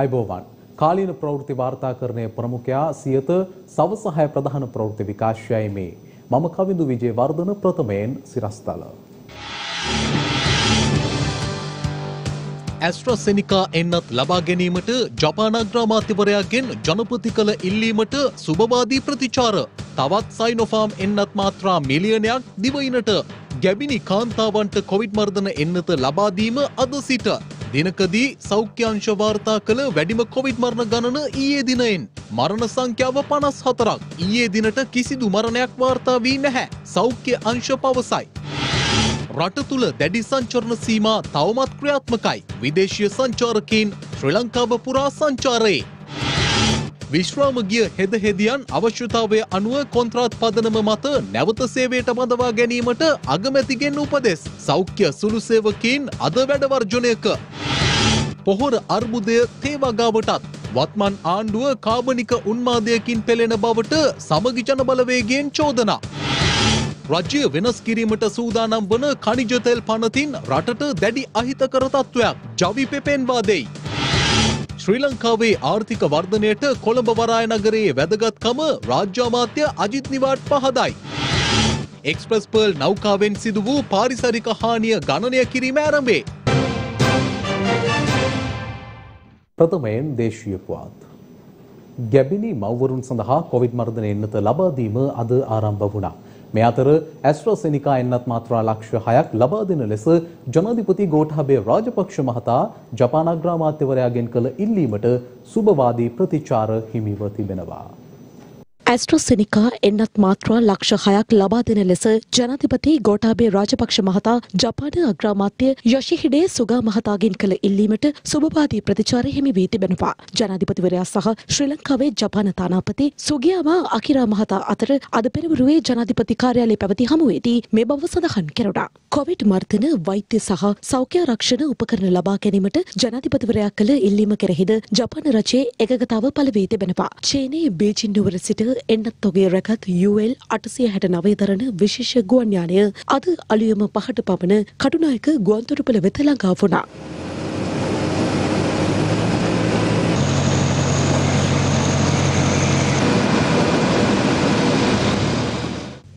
අයිබෝවන්. කාලීන ප්‍රවෘත්ති වාර්තාකරණය ප්‍රමුඛයා සියත සවස හය ප්‍රධාන ප්‍රවෘත්ති විකාශයයි මේ. මම කවිඳු විජේ වර්ධන ප්‍රථමයෙන් සිරස්තල. ඇස්ට්‍රසෙනිකා එන්නත් ලබා ගැනීමට ජපානග්‍රාමාත්‍යවරයාගෙන් ජනපති කළ ඉල්ලීමට සුභවාදී ප්‍රතිචාර. තවත් සයිනොෆාම් එන්නත් මාත්‍රා මිලියනයක් දිවයිනට. ගැබිනි කාන්තාවන්ට කොවිඩ් මර්ධන එන්නත ලබාදීම අද සිට. දිනකදී සෞඛ්‍යංශ වාර්තා කළ වැඩිම කොවිඩ් මරණ ගණන ඊයේ දිනයෙන්. මරණ සංඛ්‍යාව පනස් හතරක් ඊයේ දිනට කිසිදු මරණයක් වාර්තා වී නැහැ. සෞඛ්‍ය අංශ පවසයි. රට තුළ දැඩි සංචරණ සීමා තවමත් ක්‍රියාත්මකයි. විදේශීය සංචාරකීන් ශ්‍රී ලංකාව පුරා සංචාරයේ. විශ්‍රාම ගිය හෙද හෙදියන් අවශ්‍යතාවය අනුව කොන්ත්‍රාත් පදනම මත නැවත සේවයට බඳවා ගැනීමට අගමැතිගෙන් උපදෙස්. සෞඛ්‍ය සුළු සේවකීන් අද වැඩවර්ජනයක. පොහොර අර්බුදය තේවගාවටත් වත්මන් ආණ්ඩුව කාබනික උන්මාදයකින් පෙළෙන බවට සමගි ජන බලවේගෙන් චෝදනා. රජ්‍ය වෙනස් කිරීමට සූදානම් වන කනිජතෙල් පනතින් රටට දැඩි අහිතකර තත්ත්වයක් ජවි පෙපෙන්වා දෙයි. ශ්‍රී ලංකාවේ ආර්ථික වර්ධනයට කොළඹ වරාය නගරයේ වැදගත්කම රාජ්‍යාමාත්‍ය අජිත් නිවාඩ් පහදයි. එක්ස්ප්‍රස් පර්ල් නෞකාවෙන් සිදු වූ පාරිසරික හානිය ගණනය කිරීම ඇරඹේ. ප්‍රථමයෙන් දේශීය පුවත්. ගැබිනි මව්වරුන් සඳහා කොවිඩ් මර්ධන එන්නත ලබාදීම අද ආරම්භ වුණා. මේ අතර ඇස්ට්‍රසෙනිකා එන්නත් මාත්‍රා ලක්ෂ හයක් ලබා දෙන ලෙස ජනාධිපති ගෝඨාභය රාජපක්ෂ මහතා ජපාන අග්‍රාමාත්‍යවරයාගෙන් කළ ඉල්ලීමට සුබවාදී ප්‍රතිචාර හිමිව තිබෙනවා. ඇස්ට්‍රොසෙනිකා එන්නත් මාත්‍රා ලක්ෂ හයක් ලබා දෙන ලෙස ජනාධිපති ගෝඨාභය රාජපක්ෂ මහතා ජපාන අග්‍රාමාත්‍ය යොෂිහිඩේ සුගා මහතාගෙන් කළ ඉල්ලීමට සුබවාදී ප්‍රතිචාර හිමි වී තිබෙනවා. ජනාධිපතිවරයා සහ ශ්‍රී ලංකාවේ ජපාන තානාපති සුගියාමා අකිරා මහතා අතර අද පෙරවරුවේ ජනාධිපති කාර්යාලයේ පැවති හමුවේදී මේ බව සඳහන් කෙරුණා. කොවිඩ් මර්ධන වෛද්‍ය සහ සෞඛ්‍ය ආරක්ෂණ උපකරණ ලබා ගැනීමට ජනාධිපතිවරයා කළ ඉල්ලීම කෙරෙහිද ජපාන රජයේ එකගතාව පළ වී තිබෙනවා. චීනයේ බීජිං නුවර සිට එන්නත් තොගේ රැගත් UL අටසිය හැට නවය දරන විශේෂ ගුවන් යානය අද අලුයම පහට පමණ කටුනායක ගුවන්තොටුපළ වෙත ළඟා වුණා.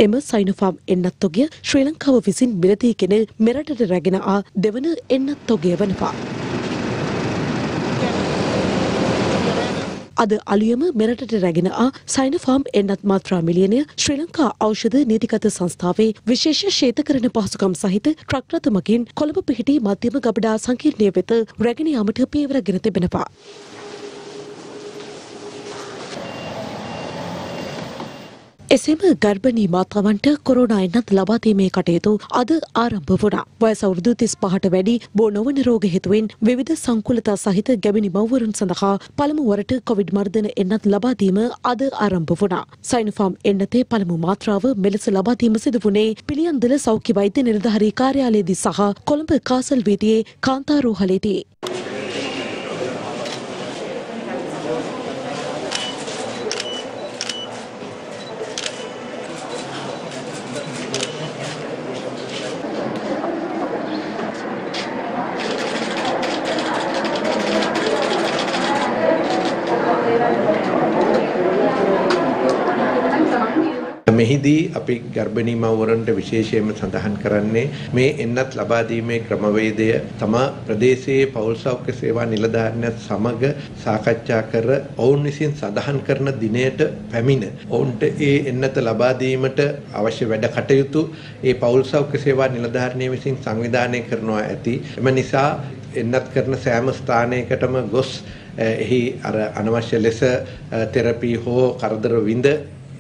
එම සයිනොෆාම් එන්නත් තොගය ශ්‍රී ලංකාව විසින් මිලදීගෙන මෙරටට රැගෙන ආ දෙවන එන්නත් තොගය වනවා. අද අලුයම මෙරටට රැගෙන ආ සයිනෆාම් එන්නත් මාත්‍රා මිලියනය ශ්‍රී ලංකා ඖෂධ නීතිගත සංස්ථාවේ විශේෂ ශේතකරණ පහසුකම් සහිත ට්‍රක් රථ මගින් කොළඹ පිහිටි මධ්‍යම ගබඩා සංකීර්ණය වෙත රැගෙන යාමට පියවරගෙන තිබෙනවා. එසේම ගර්භණී මාතාවන්ට කොරෝනා එන්නත් ලබා දීමේ කටයුතු අද ආරම්භ වුණා. වයස අවුරුදු 35ට වැඩි බෝ නොවන රෝග හේතුවෙන් විවිධ සංකුලතා සහිත ගැබිනි මව්වරුන් සඳහා පළමු වරට කොවිඩ් මර්ධන එන්නත් ලබා දීම අද ආරම්භ වුණා. සයිනෝෆාම් එන්නතේ පළමු මාත්‍රාව මෙලෙස ලබා දීම සිදු වුණේ පිළියන්දල සෞඛ්‍ය වෛද්‍ය නිලධාරී කාර්යාලයේදී සහ කොළඹ කාසල් වීදියේ කාන්තාරෝහලේදී. මෙහිදී අපි ගර්භණී මව්වරන්ට විශේෂයෙන්ම සඳහන් කරන්නේ මේ එන්නත් ලබා දීමේ ක්‍රමවේදය තම ප්‍රදේශයේ පෞල් සෞඛ්‍ය සේවා නිලධාරිනියත් සමග සාකච්ඡා කර ඔවුන් විසින් සඳහන් කරන දිනයට පැමිණ ඔවුන්ට ඒ එන්නත ලබා දීමට අවශ්‍ය වැඩ කටයුතු ඒ පෞල් සෞඛ්‍ය සේවා නිලධාරිනිය විසින් සංවිධානය කරනවා ඇති. එම නිසා එන්නත් කරන සෑම ස්ථානයකටම ගොස් එහි අර අනවශ්‍ය ලෙස තෙරපි හෝ කරදර විඳ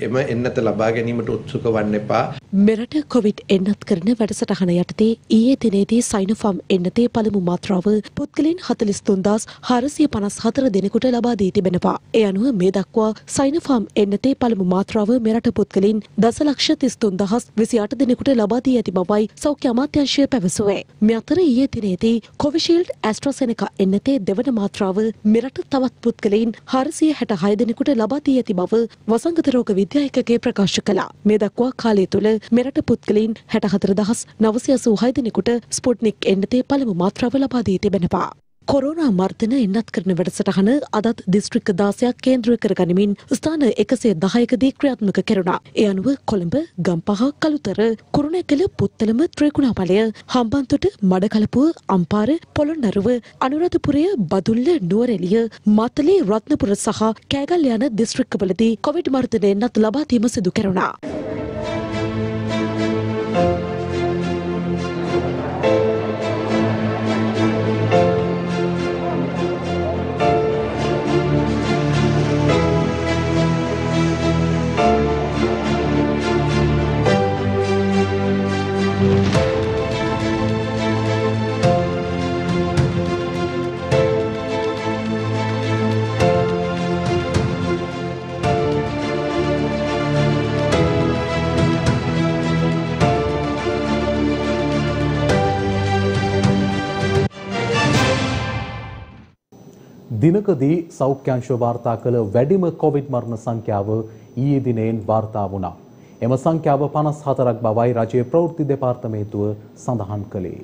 එම එන්නත ලබා ගැනීමට උත්සුක වන්න එපා. මෙරට කොවිඩ් එන්නත් කරන වැඩසටහන යටතේ ඊයේ දිනේදී සයිනොෆම් එන්නතේ පළමු මාත්‍රාව පුද්ගලයන් 43000 454 දෙනෙකුට ලබා දී තිබෙනවා. ඒ අනුව මේ දක්වා සයිනොෆම් එන්නතේ පළමු මාත්‍රාව මෙරට පුද්ගලයන් දසලක්ෂ 33028 දෙනෙකුට ලබා දී ඇති බවයි සෞඛ්‍ය අමාත්‍යාංශය පැවසුවේ. මේ අතර ඊයේ දිනේදී කොවිෂීල්ඩ් ඇස්ට්‍රාසෙනෙකා එන්නතේ දෙවන මාත්‍රාව මෙරට තවත් පුද්ගලයන් 466 දෙනෙකුට ලබා දී ඇති බව වසංගත රෝග විද්‍යායකගේ ප්‍රකාශ කළා. මේ දක්වා කාලය තුළ මෙරට පුද්ගලයින් හැට හතර දහස් නවසය සූහයි දෙනෙකුට ස්පුට්නික් එන්නතේ පළමු මාත්‍රාව ලබා දී තිබෙනවා. කොරෝනා මර්ධන එන්නත් කරන වැඩසටහන අදත් දිස්ත්‍රික්ක දාසයක් කේන්ද්‍ර කර ගනිමින් ස්ථාන එකසේ දහයකදී ක්‍රියාත්මක කෙරුණා. ඒ අනුව කොළඹ ගම්පහ කළුතර කුරුණැකල පුත්තලම ත්‍රිකුණාමලය හම්බන්තොට මඩකලපුව අම්පාර පොළොන්නරුව අනුරාධපුරය බදුල්ල නුවරඑළිය මතලේ රත්නපුර සහ කෑගල් යන දිස්ත්‍රික්කවලදී කොවිඩ් මර්ධන එන්නත් ලබා දීම සිදු කෙරුණා. දිනකදී සෞඛ්‍යංශ වාර්තා කළ වැඩිම කොවිඩ් මරණ සංඛ්‍යාව ඊයේ දිනයෙන් වාර්තා වුණා. එම සංඛ්‍යාව 54ක් බවයි රජයේ ප්‍රවෘත්ති දෙපාර්තමේන්තුව සඳහන් කළේ.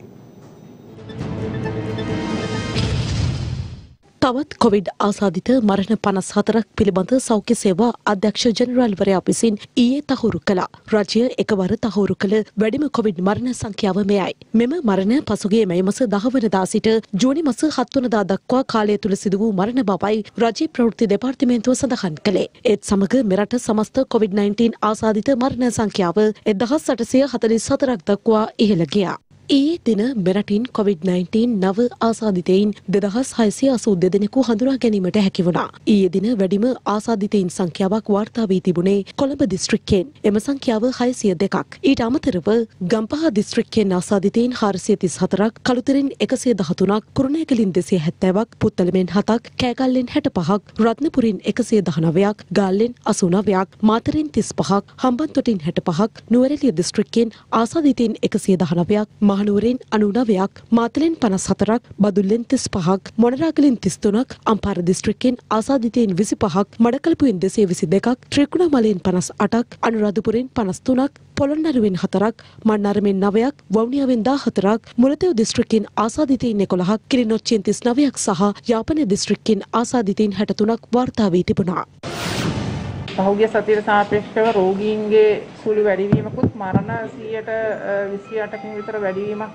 තවත් කොවිඩ් ආසාධිත මරණ පනස් හතරක් පිළිබඳ සෞඛ්‍ය සේවා අධ්‍යක්ෂ ජනරල්වරයා විසින් ඊයේ තහවුරු කළා. රජය එකවර තහවුරු කළ වැඩිම කොවිඩ් මරණ සංඛ්‍යාව මෙයයි. මෙම මරණ පසුගිය මැයි මස දහවනදා සිට ජූනි මස හත්වනදා දක්වා කාලය තුළ සිදු වූ මරණ බවයි රජයේ ප්‍රවෘත්ති දෙපාර්තමේන්තුව සඳහන් කළේ. ඒත් සමග මෙරට සමස්ත කොවිD-19 ආසාධිත මරණ සංඛ්‍යාව එදහස් අටසය හතලිස් හතරක් දක්වා ඉහළ ගියා. ඊයේ දින මෙරටින් COVID-19 නව ආසාධිතයින් දෙදහස් හයසිය අසූ දෙදෙනෙකු හඳුනා ගැනීමට හැකි වුණා. ඊයේ දින වැඩිම ආසාධිතයින් සංඛ්‍යාවක් වාර්තා වී තිබුණේ කොළඹ දිස්ත්‍රික්කයෙන්. එම සංඛ්‍යාව හයසිය දෙකක්. ඊට අමතරව ගම්පහ දිස්ත්‍රික්කයෙන් ආසාධිතයින් හාරසිය තිස් හතරක් කළුතරින් එකසිය දහතුනක් කුරුණෑගලින් දෙසිය හැත්තෑවක් පුත්තලමෙන් හතක් කෑගල්ලෙන් හැට පහක් රත්නපුරින් එකසිය දහනවයක් ගාල්ලෙන් අසුනවයක් මාතරින් තිස් පහක් හම්බන්තොටින් හැට පහක් නුවරෙලිය දිස්ත්‍රික්කෙන් ආසාධිතයින් එකසිය දහනවයක් මහනුවරෙන් අනුනවයක් මාතලෙන් පනස් හතරක් බදුල්ලෙන් තිස් පහක් මොනරාගලින් තිස්තුනක් අම්පාර දිස්ත්‍රික්කෙන් ආසාධිතයෙන් විසි පහක් මඩකලපුවෙන් දෙසේ විසි දෙකක් ත්‍රිකුණාමලයෙන් පනස් අටක් අනුරාධපුරෙන් පනස් තුනක් පොළොන්නරුවෙන් හතරක් මන්නරමෙන් නවයක් වවුනියාවෙන් දා හතරක් මුලතෙව් දිස්ත්‍රික්කෙන් ආසාධිතයින් එකොළහක් කිරිනොච්චෙන් තිස් නවයක් සහ යාපනය දිස්ත්‍රික්කෙන් ආසාධිතයින් හැටතුනක් වාර්තා වී තිබුණා. පහුගිය සතියට සාපේක්ෂව රෝගීන්ගේ සුළු වැඩිවීමකුත් මරණ 100ට 28කින් විතර වැඩිවීමක්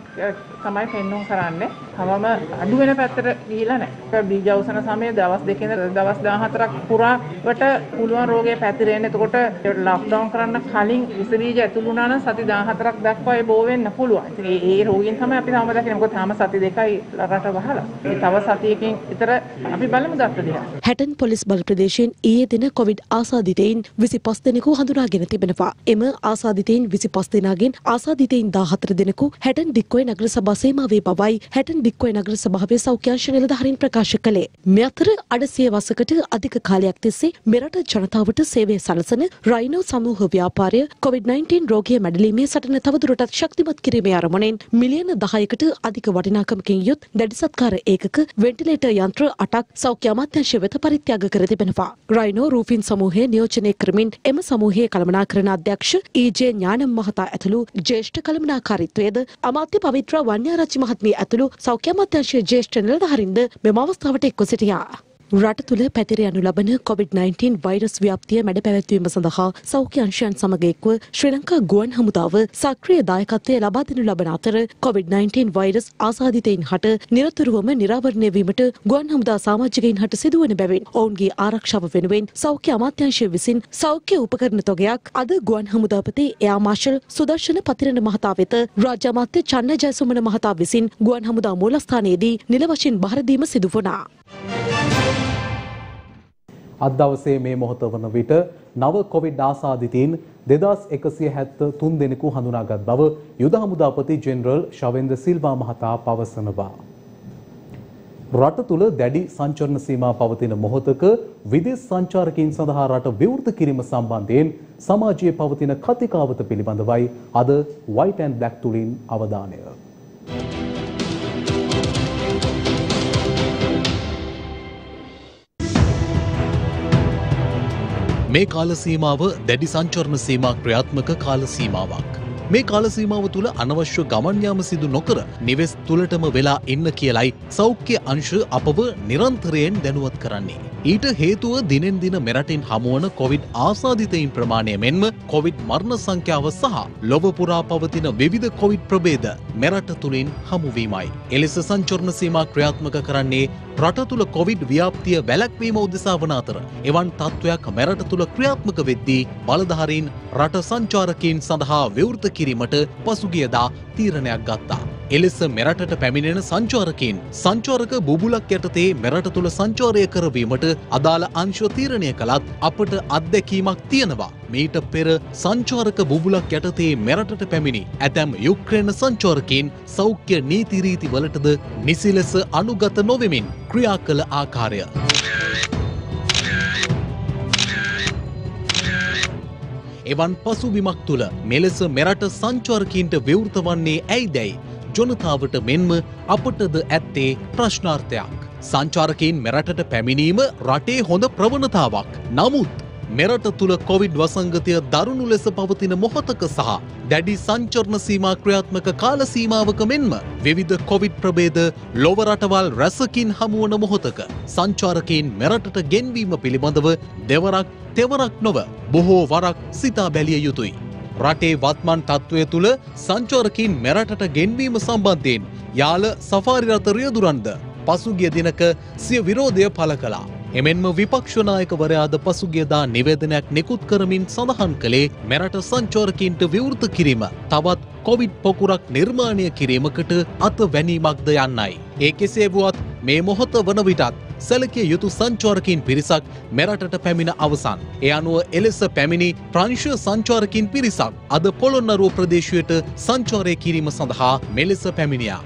තමයි පෙන්වුම් කරන්නේ. තවම අඩු වෙන පැත්තට ගිහිලා නැහැ. බීජ අවසන සමයේ දවස් දෙකෙන් දවස් 14ක් පුරාවට පුළුවන් රෝගය පැතිරෙන්න. එතකොට ලොක්ඩවුන් කරන්න කලින් විස බීජ ඇතුළු වුණා නම් සති 14ක් දක්වා ඒ බෝ වෙන්න පුළුවන්. ඉතින් ඒ රෝගීන් තමයි අපි තාම දකින්නේ. මොකද තාම සති දෙකයි රට වහලා. තව සතියකින් විතර අපි බලමු දත්ත දිහා. හැටන් පොලිස් බල ප්‍රදේශයෙන් ඊයේ දින කොවිඩ් ආසාධිතයින් විසි පස් දෙනෙකු හඳුනාගෙන තිබෙනවා. එම ආසාධිතයින් විසි පස් දෙනාගෙන් ආසාධිතයින් දා හතර දෙනෙකු හැටන් දික්කොයි නගර සභා සේමාවේ බවයි හැටන් දික්කොයි නගර සභාවේ සෞඛ්‍යංශ නිලධාරීන් ප්‍රකාශ කළේ. මේ අතර අඩ සිය වසකට අධික කාලයක් තිස්සේ මෙරට ජනතාවට සේවය සලසන රයිනෝ සමූහ ව්‍යාපාරය COVID-19 රෝගය මැඩලීමේ සටන තවදුරටත් ශක්තිමත් කිරීමේ අරමුණෙන් මිලියන දහයකට අධික වටිනාකමකින් යුත් දැඩිසත්කාර ඒකක වෙන්ටිලේටර් යන්ත්‍ර අටක් සෞඛ්‍ය අමාත්‍යංශය වෙත පරිත්‍යාග කර තිබෙනවා. රයිනෝ රූෆින් සමූහය නියෝජනය කරමින් එම සමූහයේ කළමනාකරන අධ්‍යක්ෂ ඊජේ ඥානම් මහතා ඇතුළු ජේෂ්ඨ කළමනාකාරීත්වයද අමාත්‍ය පවිත්‍ර වන්‍යාරච්චි මහත්මිය ඇතුළු සෞඛ්‍ය අමාත්‍යංශයේ ජේෂ්ඨ නිලධාරීන්ද මෙම අවස්ථාවට එක්ව සිටියා. රට තුළ පැතිර යනු ලබන COVID-19 වෛරස් ව්‍යාප්තිය මැඩ පැවැත්වීම සඳහා සෞඛ්‍ය අංශයන් සමග එක්ව ශ්‍රී ලංකා ගුවන් හමුදාව සක්‍රිය දායකත්වය ලබා දෙනු ලබන අතර COVID-19 වෛරස් ආසාදිතයින් හට නිරතුරුවම නිරාවරණය වීමට ගුවන් හමුදා සමාජිකයින් හට සිදුවන බැවින් ඔවුන්ගේ ආරක්ෂාව වෙනුවෙන් සෞඛ්‍ය අමාත්‍යංශය විසින් සෞඛ්‍ය උපකරණ තොගයක් අද ගුවන් හමුදාපති එයා මාර්ෂල් සුදර්ශන පතිරණ මහතා වෙත රාජ්‍ය අමාත්‍ය චන්න ජයසුමන මහතා විසින් ගුවන් හමුදා මූලස්ථානයේදී නිල වශයෙන් බහර දීම සිදු වුණා. අද දවසේ මේ මොහොත වන විට නව කොවිඩ් ආසාදිතයින් දෙදස් එකසිය හැත්ත තුන් දෙනෙකු හඳුනාගත් බව යුද හමුදාපති ජෙනරල් ශවෙන්ද සිල්වා මහතා පවසනවා. රට තුළ දැඩි සංචරණ සීමා පවතින මොහොතක විදේශ සංචාරකයින් සඳහා රට විවෘත කිරීම සම්බන්ධයෙන් සමාජයේ පවතින කතිකාවත පිළිබඳවයි අද වයිට් ඇන්ඩ් බ්ලැක් තුලින් අවධානය. මේ කාල සීමාව දැඩි සංචරණ සීමා ක්‍රියාත්මක කාල සීමාවක්. මේ කාලසීමාව තුළ අනවශ්‍ය ගමන් යාම සිදු නොකර නිවෙස් තුළටම වෙලා ඉන්න කියලයි සෞඛ්‍ය අංශ අපව නිරන්තරයෙන් දැනුවත් කරන්නේ. ඊට හේතුව දිනෙන් දින මෙරටින් හමුවන කොවිඩ් ආසාධිතයින් ප්‍රමාණය මෙන්ම කොවිඩ් මරණ සංඛ්‍යාව සහ ලොව පුරා පවතින විවිධ කොවිඩ් ප්‍රබේද මෙරට තුළින් හමුවීමයි. එලෙස සංචරණ සීමා ක්‍රියාත්මක කරන්නේ රට තුළ කොවිඩ් ව්‍යාප්තිය වැලැක්වීම උදෙසා වන අතර එවන් තත්ත්වයක් මෙරට තුළ ක්‍රියාත්මක වෙද්දී බලධාරීන් රට සංචාරකීන් සඳහා විවෘත කිරීමට පසුගියදා තීරණයක් ගත්තා. එලෙස මෙරටට පැමිණෙන සංචාරකීන් සංචාරක බුබුලක් යටතේ මෙරට තුළ සංචාරය කරවීමට අදාළ අංශ තීරණය කළත් අපට අත්දැකීමක් තියෙනවා. මීට පෙර සංචාරක බුබුලක් යටතේ මෙරටට පැමිණි ඇතැම් යුක්්‍රේණ සංචාරකීන් සෞඛ්‍ය නීතිරීති වලටද නිසි ලෙස අනුගත නොවෙමින් ක්‍රියා කළ ආකාරය. එවන් පසුබිමක් තුළ මෙලෙස මෙරට සංචාරකීන්ට විවෘත වන්නේ ඇයිදැයි ජනතාවට මෙන්ම අපටද ඇත්තේ ප්‍රශ්නාර්ථයක්. සංචාරකයින් මෙරටට පැමිණීම රටේ හොඳ ප්‍රවණතාවක්. නමුත් මෙරට තුළ කොවිඩ් වසංගතය දරුණු ලෙස පවතින මොහොතක සහ දැඩි සංචරණ සීමා ක්‍රියාත්මක කාල සීමාවක මෙන්ම විවිධ කොවිඩ් ප්‍රබේද ලොවරටවල් රැසකින් හමුවන මොහොතක සංචාරකයින් මෙරටට ගෙන්වීම පිළිබඳව දෙවරක් තෙවරක් නොව බොහෝ වරක් සිතා බැලිය යුතුයි. රටේ වත්මන් තත්ත්වය තුළ සංචෝරකින් මෙරටට ගෙන්වීම සම්බන්ධයෙන් යාල සෆාරි රථ රියදුරන්ද පසුගිය දිනක සිය විරෝධය පළ කළා. එමෙන්ම විපක්ෂනායකවරයාද පසුගියදා නිවේදනයක් නිකුත් කරමින් සඳහන් කළේ මෙරට සංචෝරකින්ට විවෘත කිරීම තවත් කොවිඩ් පොකුරක් නිර්මාණය කිරීමකට අත වැනීමක්ද යන්නයි. ඒ කෙසේ වුවත් මේ මොහොත වන විටත් සැලකිය යුතු සංචාරකින් පිරිසක් මෙරටට පැමිණ අවසන්. ඒ අනුව එලෙස පැමිණි ප්‍රංශ සංචාරකින් පිරිසක් අද පොළොන්නරුව ප්‍රදේශයට සංචාරය කිරීම සඳහා මෙලෙස පැමිණියා.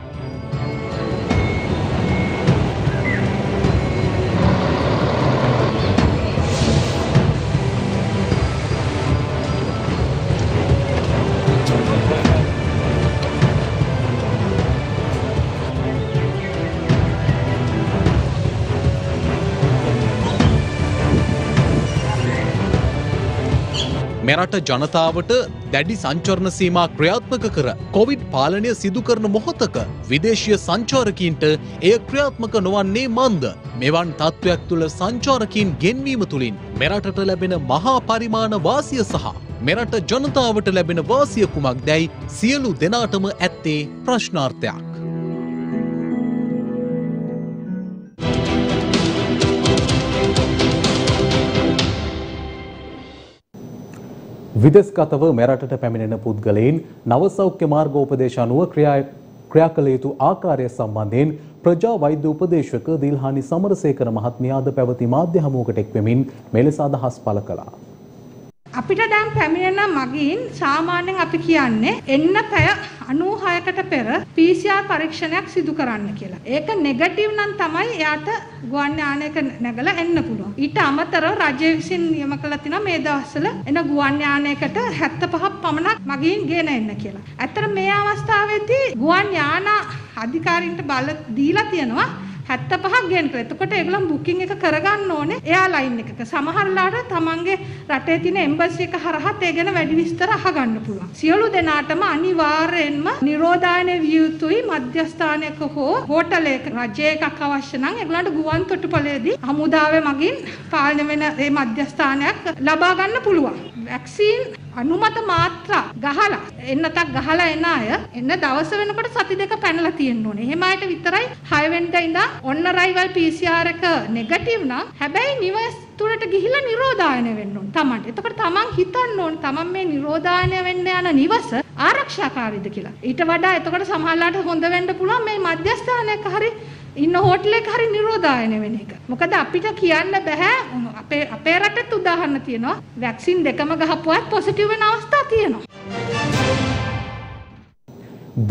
මෙරට ජනතාවට දැඩි සංචරණ සීමා ක්‍රියාත්මක කර කොවිඩ් පාලනය සිදු කරන මොහොතක විදේශීය සංචාරකීන්ට එය ක්‍රියාත්මක නොවන්නේ මන්ද. මෙවන් තත්ත්වයක් තුළ සංචාරකීන් ගෙන්වීම තුළින් මෙරටට ලැබෙන මහා පරිමාණ වාසිය සහ මෙරට ජනතාවට ලැබෙන වාසිය කුමක් දැයි සියලු දෙනාටම ඇත්තේ ප්‍රශ්නාර්ථයක්. විදෙස්ගතව මෙරටට පැමිණෙන පුද්ගලයින් නව සෞඛ්‍ය මාර්ගෝපදේශ අනුව ක්‍රියා ක්‍රියා කළ යුතු ආකාරය සම්බන්ධයෙන් ප්‍රජා වෛද්‍ය උපදේශක දිල්හානි සමරසේකර මහත්මිය අද පැවති මාධ්‍ය හමුවකට එක්වෙමින් මෙලෙස අදහස් පළ කළා. අපිට දැන් පැමිණෙන මගින් සාමාන්‍යයෙන් අපි කියන්නේ එන්න පැය 96කට පෙර PCR පරීක්ෂණයක් සිදු කරන්න කියලා. ඒක නෙගටිව් නම් තමයි එයාට ගුවන් යානයක නැගලා එන්න පුළුවන්. ඊට අමතරව රජය විසින් නියම කළා තිනවා මේ දවස්වල එන ගුවන් යානයකට 75ක් පමණක් මගින් ගෙන එන්න කියලා. ඇත්තට මේ අවස්ථාවේදී ගුවන් යාන අධිකාරීන්ට බල දීලා තියෙනවා 75ක් ගෙන් කරලා. එතකොට ඒගොල්ලන් බුකින් එක කරගන්න ඕනේ එයාලයින් එකක. සමහරලාට තමන්ගේ රටේ තියෙන එම්බසි එක හරහත් ඒ ගැන වැඩි විස්තර අහගන්න පුළුවන්. සියලු දෙනාටම අනිවාර්යයෙන්ම නිරෝධායන විය යුතුයි මධ්‍යස්ථානයක හෝ හෝටලයක රජය එකක් අවශ්‍ය නම් ඒගොල්ලන්ට ගුවන් තොටුපළේදී හමුදාවේ මගින් පාලනය වෙන මේ මධ්‍යස්ථානයක් ලබා ගන්න පුළුවන්. වැක්සීන් අනුමත මාත්‍රා ගහලා එන්නතක් ගහලා එන අය එන්න දවස වෙනකොට සති දෙක පැනලා තියෙන්න ඕනේ. එහෙම අයට විතරයි 6 වෙනිදා ඉඳන් ඔන්න රයිවල් PCR එක නෙගටිව් නම් හැබැයි නිවස් තුරට ගිහිල්ලා නිරෝධායනය වෙන්න ඕන තමන්ට. එතකොට තමන් හිතන්න ඕන තමන් මේ නිරෝධායනය වෙන්න යන නිවස ආරක්ෂාකාරීද කියලා. ඊට වඩා එතකොට සමහරලාට හොඳ වෙන්න පුළුවන් මේ මධ්‍යස්ථානයක හරි ඉන්න හෝටලයක හරි නිරෝධායනය වෙන එක. මොකද අපිට කියන්න බෑ අපේ අපේ රටෙත් උදාහරණ තියෙනවා. වැක්සින් දෙකම ගහපුවත් පොසිටිව් වෙන අවස්ථා තියෙනවා.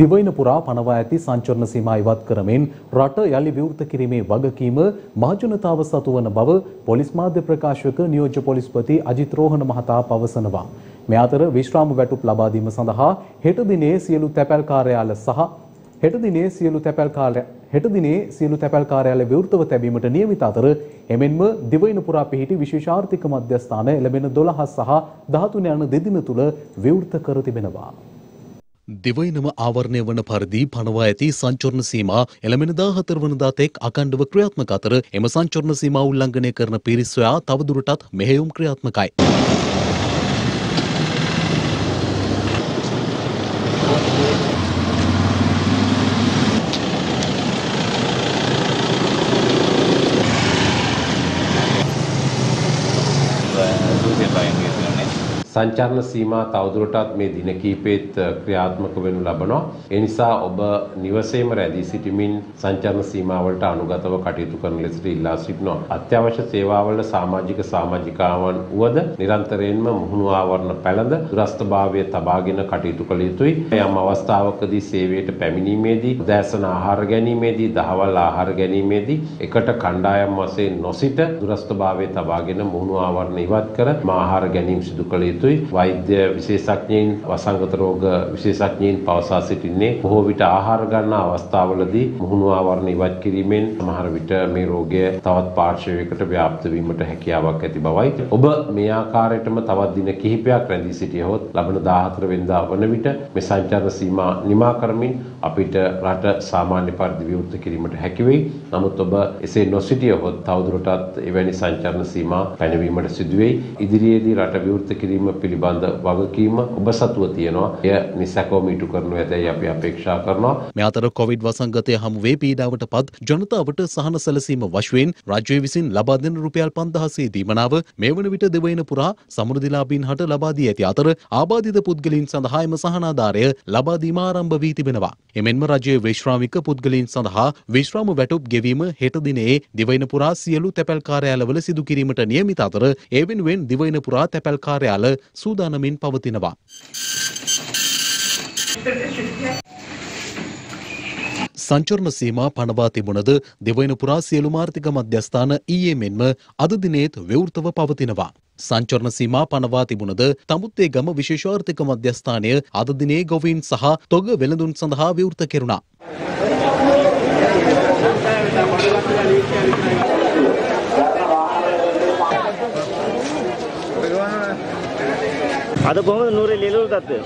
දිවයින පුරා පනවා ඇති සංචරණ සීමා ඉවත් කරමින් රට යළි විවෘත කිරීමේ වගකීම මහජනතාව සතු වන බව පොලිස් මාධ්‍ය ප්‍රකාශක නියෝජ්‍ය පොලිස්පති අජිත් රෝහණ මහතා පවසනවා. මේ අතර විශ්‍රාම වැටුප් ලබා දීම සඳහා හෙට දිනේ සියලු තැපැල් කාර්යාල සහ හෙට දිනේ සියලු තැපැල් කාර්ය හෙට දිනේ සියලු තැපැල් කාර්යාල විවෘතව තැබීමට නියමිත අතර එමෙන්ම දිවයින පුරා පිහිටි විශේෂ ආර්ථික මධ්‍යස්ථාන එළඹෙන 12 සහ 13 යන දෙදින තුල විවෘත කර තිබෙනවා. දිවයිනම ආවරණය වන පරිදි පනවා ඇති සංචරණ සීමා එළමෙන දාහතර වනදා තෙක් අකණ්ඩව ක්‍රියාත්මක අතර එම සංචරණ සීමා උල්ලංඝනය කරන පිරිස් සොයා තවදුරටත් මෙහෙයුම් ක්‍රියාත්මකයි. සංචරණ සීමා තවදුරටත් මේ දින කිහිපෙත් ක්‍රියාත්මක වෙනු ලබනවා. ඒ නිසා ඔබ නිවසේම රැඳී සිටමින් සංචරණ සීමාවලට අනුගතව කටයුතු කරන ලෙසට ඉල්ලා සිටිනවා. අත්‍යවශ්‍ය සේවාවල සමාජික සමාජිකාවන් වුවද නිරන්තරයෙන්ම මුහුණු ආවරණ පැළඳ දුරස්ථභාවය තබාගෙන කටයුතු කළ යුතුයි. යම් අවස්ථාවකදී සේවයට පැමිණීමේදී, උදෑසන ආහාර ගැනීමේදී, දහවල් ආහාර ගැනීමේදී එකට කණ්ඩායම් වශයෙන් නොසිට දුරස්ථභාවය තබාගෙන මුහුණු ආවරණ ඉවත් කර ආහාර ගැනීම සිදු කළ යුතුයි. යුතුයි වෛද්‍ය විශේෂඥයින් වසංගත රෝග විශේෂඥයින් පවසා සිටින්නේ බොහෝ විට ආහාර ගන්න අවස්ථාවලදී මුහුණු ආවරණ ඉවත් කිරීමෙන් සමහර විට මේ රෝගය තවත් පාර්ශවයකට ව්‍යාප්ත වීමට හැකියාවක් ඇති බවයි. ඔබ මේ ආකාරයටම තවත් දින කිහිපයක් රැඳී සිටියහොත් ලබන 14 වෙනිදා වන විට මේ සංචාර සීමා නිමා කරමින් අපිට රට සාමාන්‍ය පරිදි විවෘත කිරීමට හැකි වෙයි. නමුත් ඔබ එසේ නොසිටියහොත් තවදුරටත් එවැනි සංචාරණ සීමා පැනවීමට සිදු වෙයි. ඉදිරියේදී රට විවෘත කිරීම පිළිබඳ වගකීම ඔබ සතුව තියෙනවා. එය නිසැකවම ඉටු කරනු ඇතැයි අපි අපේක්ෂා කරනවා. මේ අතර කොවිඩ් වසංගතය හමුවේ පීඩාවට පත් ජනතාවට සහන සැලසීම වශයෙන් රජය විසින් ලබා දෙන රුපියල් 5000 දීමනාව මේ වන විට දෙවයින පුරා සමෘද්ධිලාභීන් හට ලබා දී ඇති අතර ආබාධිත පුද්ගලයන් සඳහා එම සහනාධාරය ලබා දීම ආරම්භ වී තිබෙනවා. එමෙන්ම රජයේ විශ්‍රාමික පුද්ගලයන් සඳහා විශ්‍රාම වැටුප් ගෙවීම හෙට දිනේ දිවයින පුරා සියලු තැපැල් කාර්යාලවල සිදු කිරීමට නියමිත අතර ඒ වෙනුවෙන් දිවයින පුරා තැපැල් කාර්යාල සූදානමින් පවතිනවා. සංචරණ සීමා පනවා තිබුණද දෙවයින පුරා සියලු මාර්ථික මධ්‍යස්ථාන ඊයේ මෙන්ම අද දිනේත් විවෘතව පවතිනවා. සංචරණ සීමා පනවා තිබුණද තමුත්තේ ගම විශේෂාර්ථික මධ්‍යස්ථානය අද දිනේ ගොවීන් සහ තොග වෙළඳුන් සඳහා විවෘත කෙරුණා. අද කොහොමද නූරේ ලියලුරු තත්ත්වය?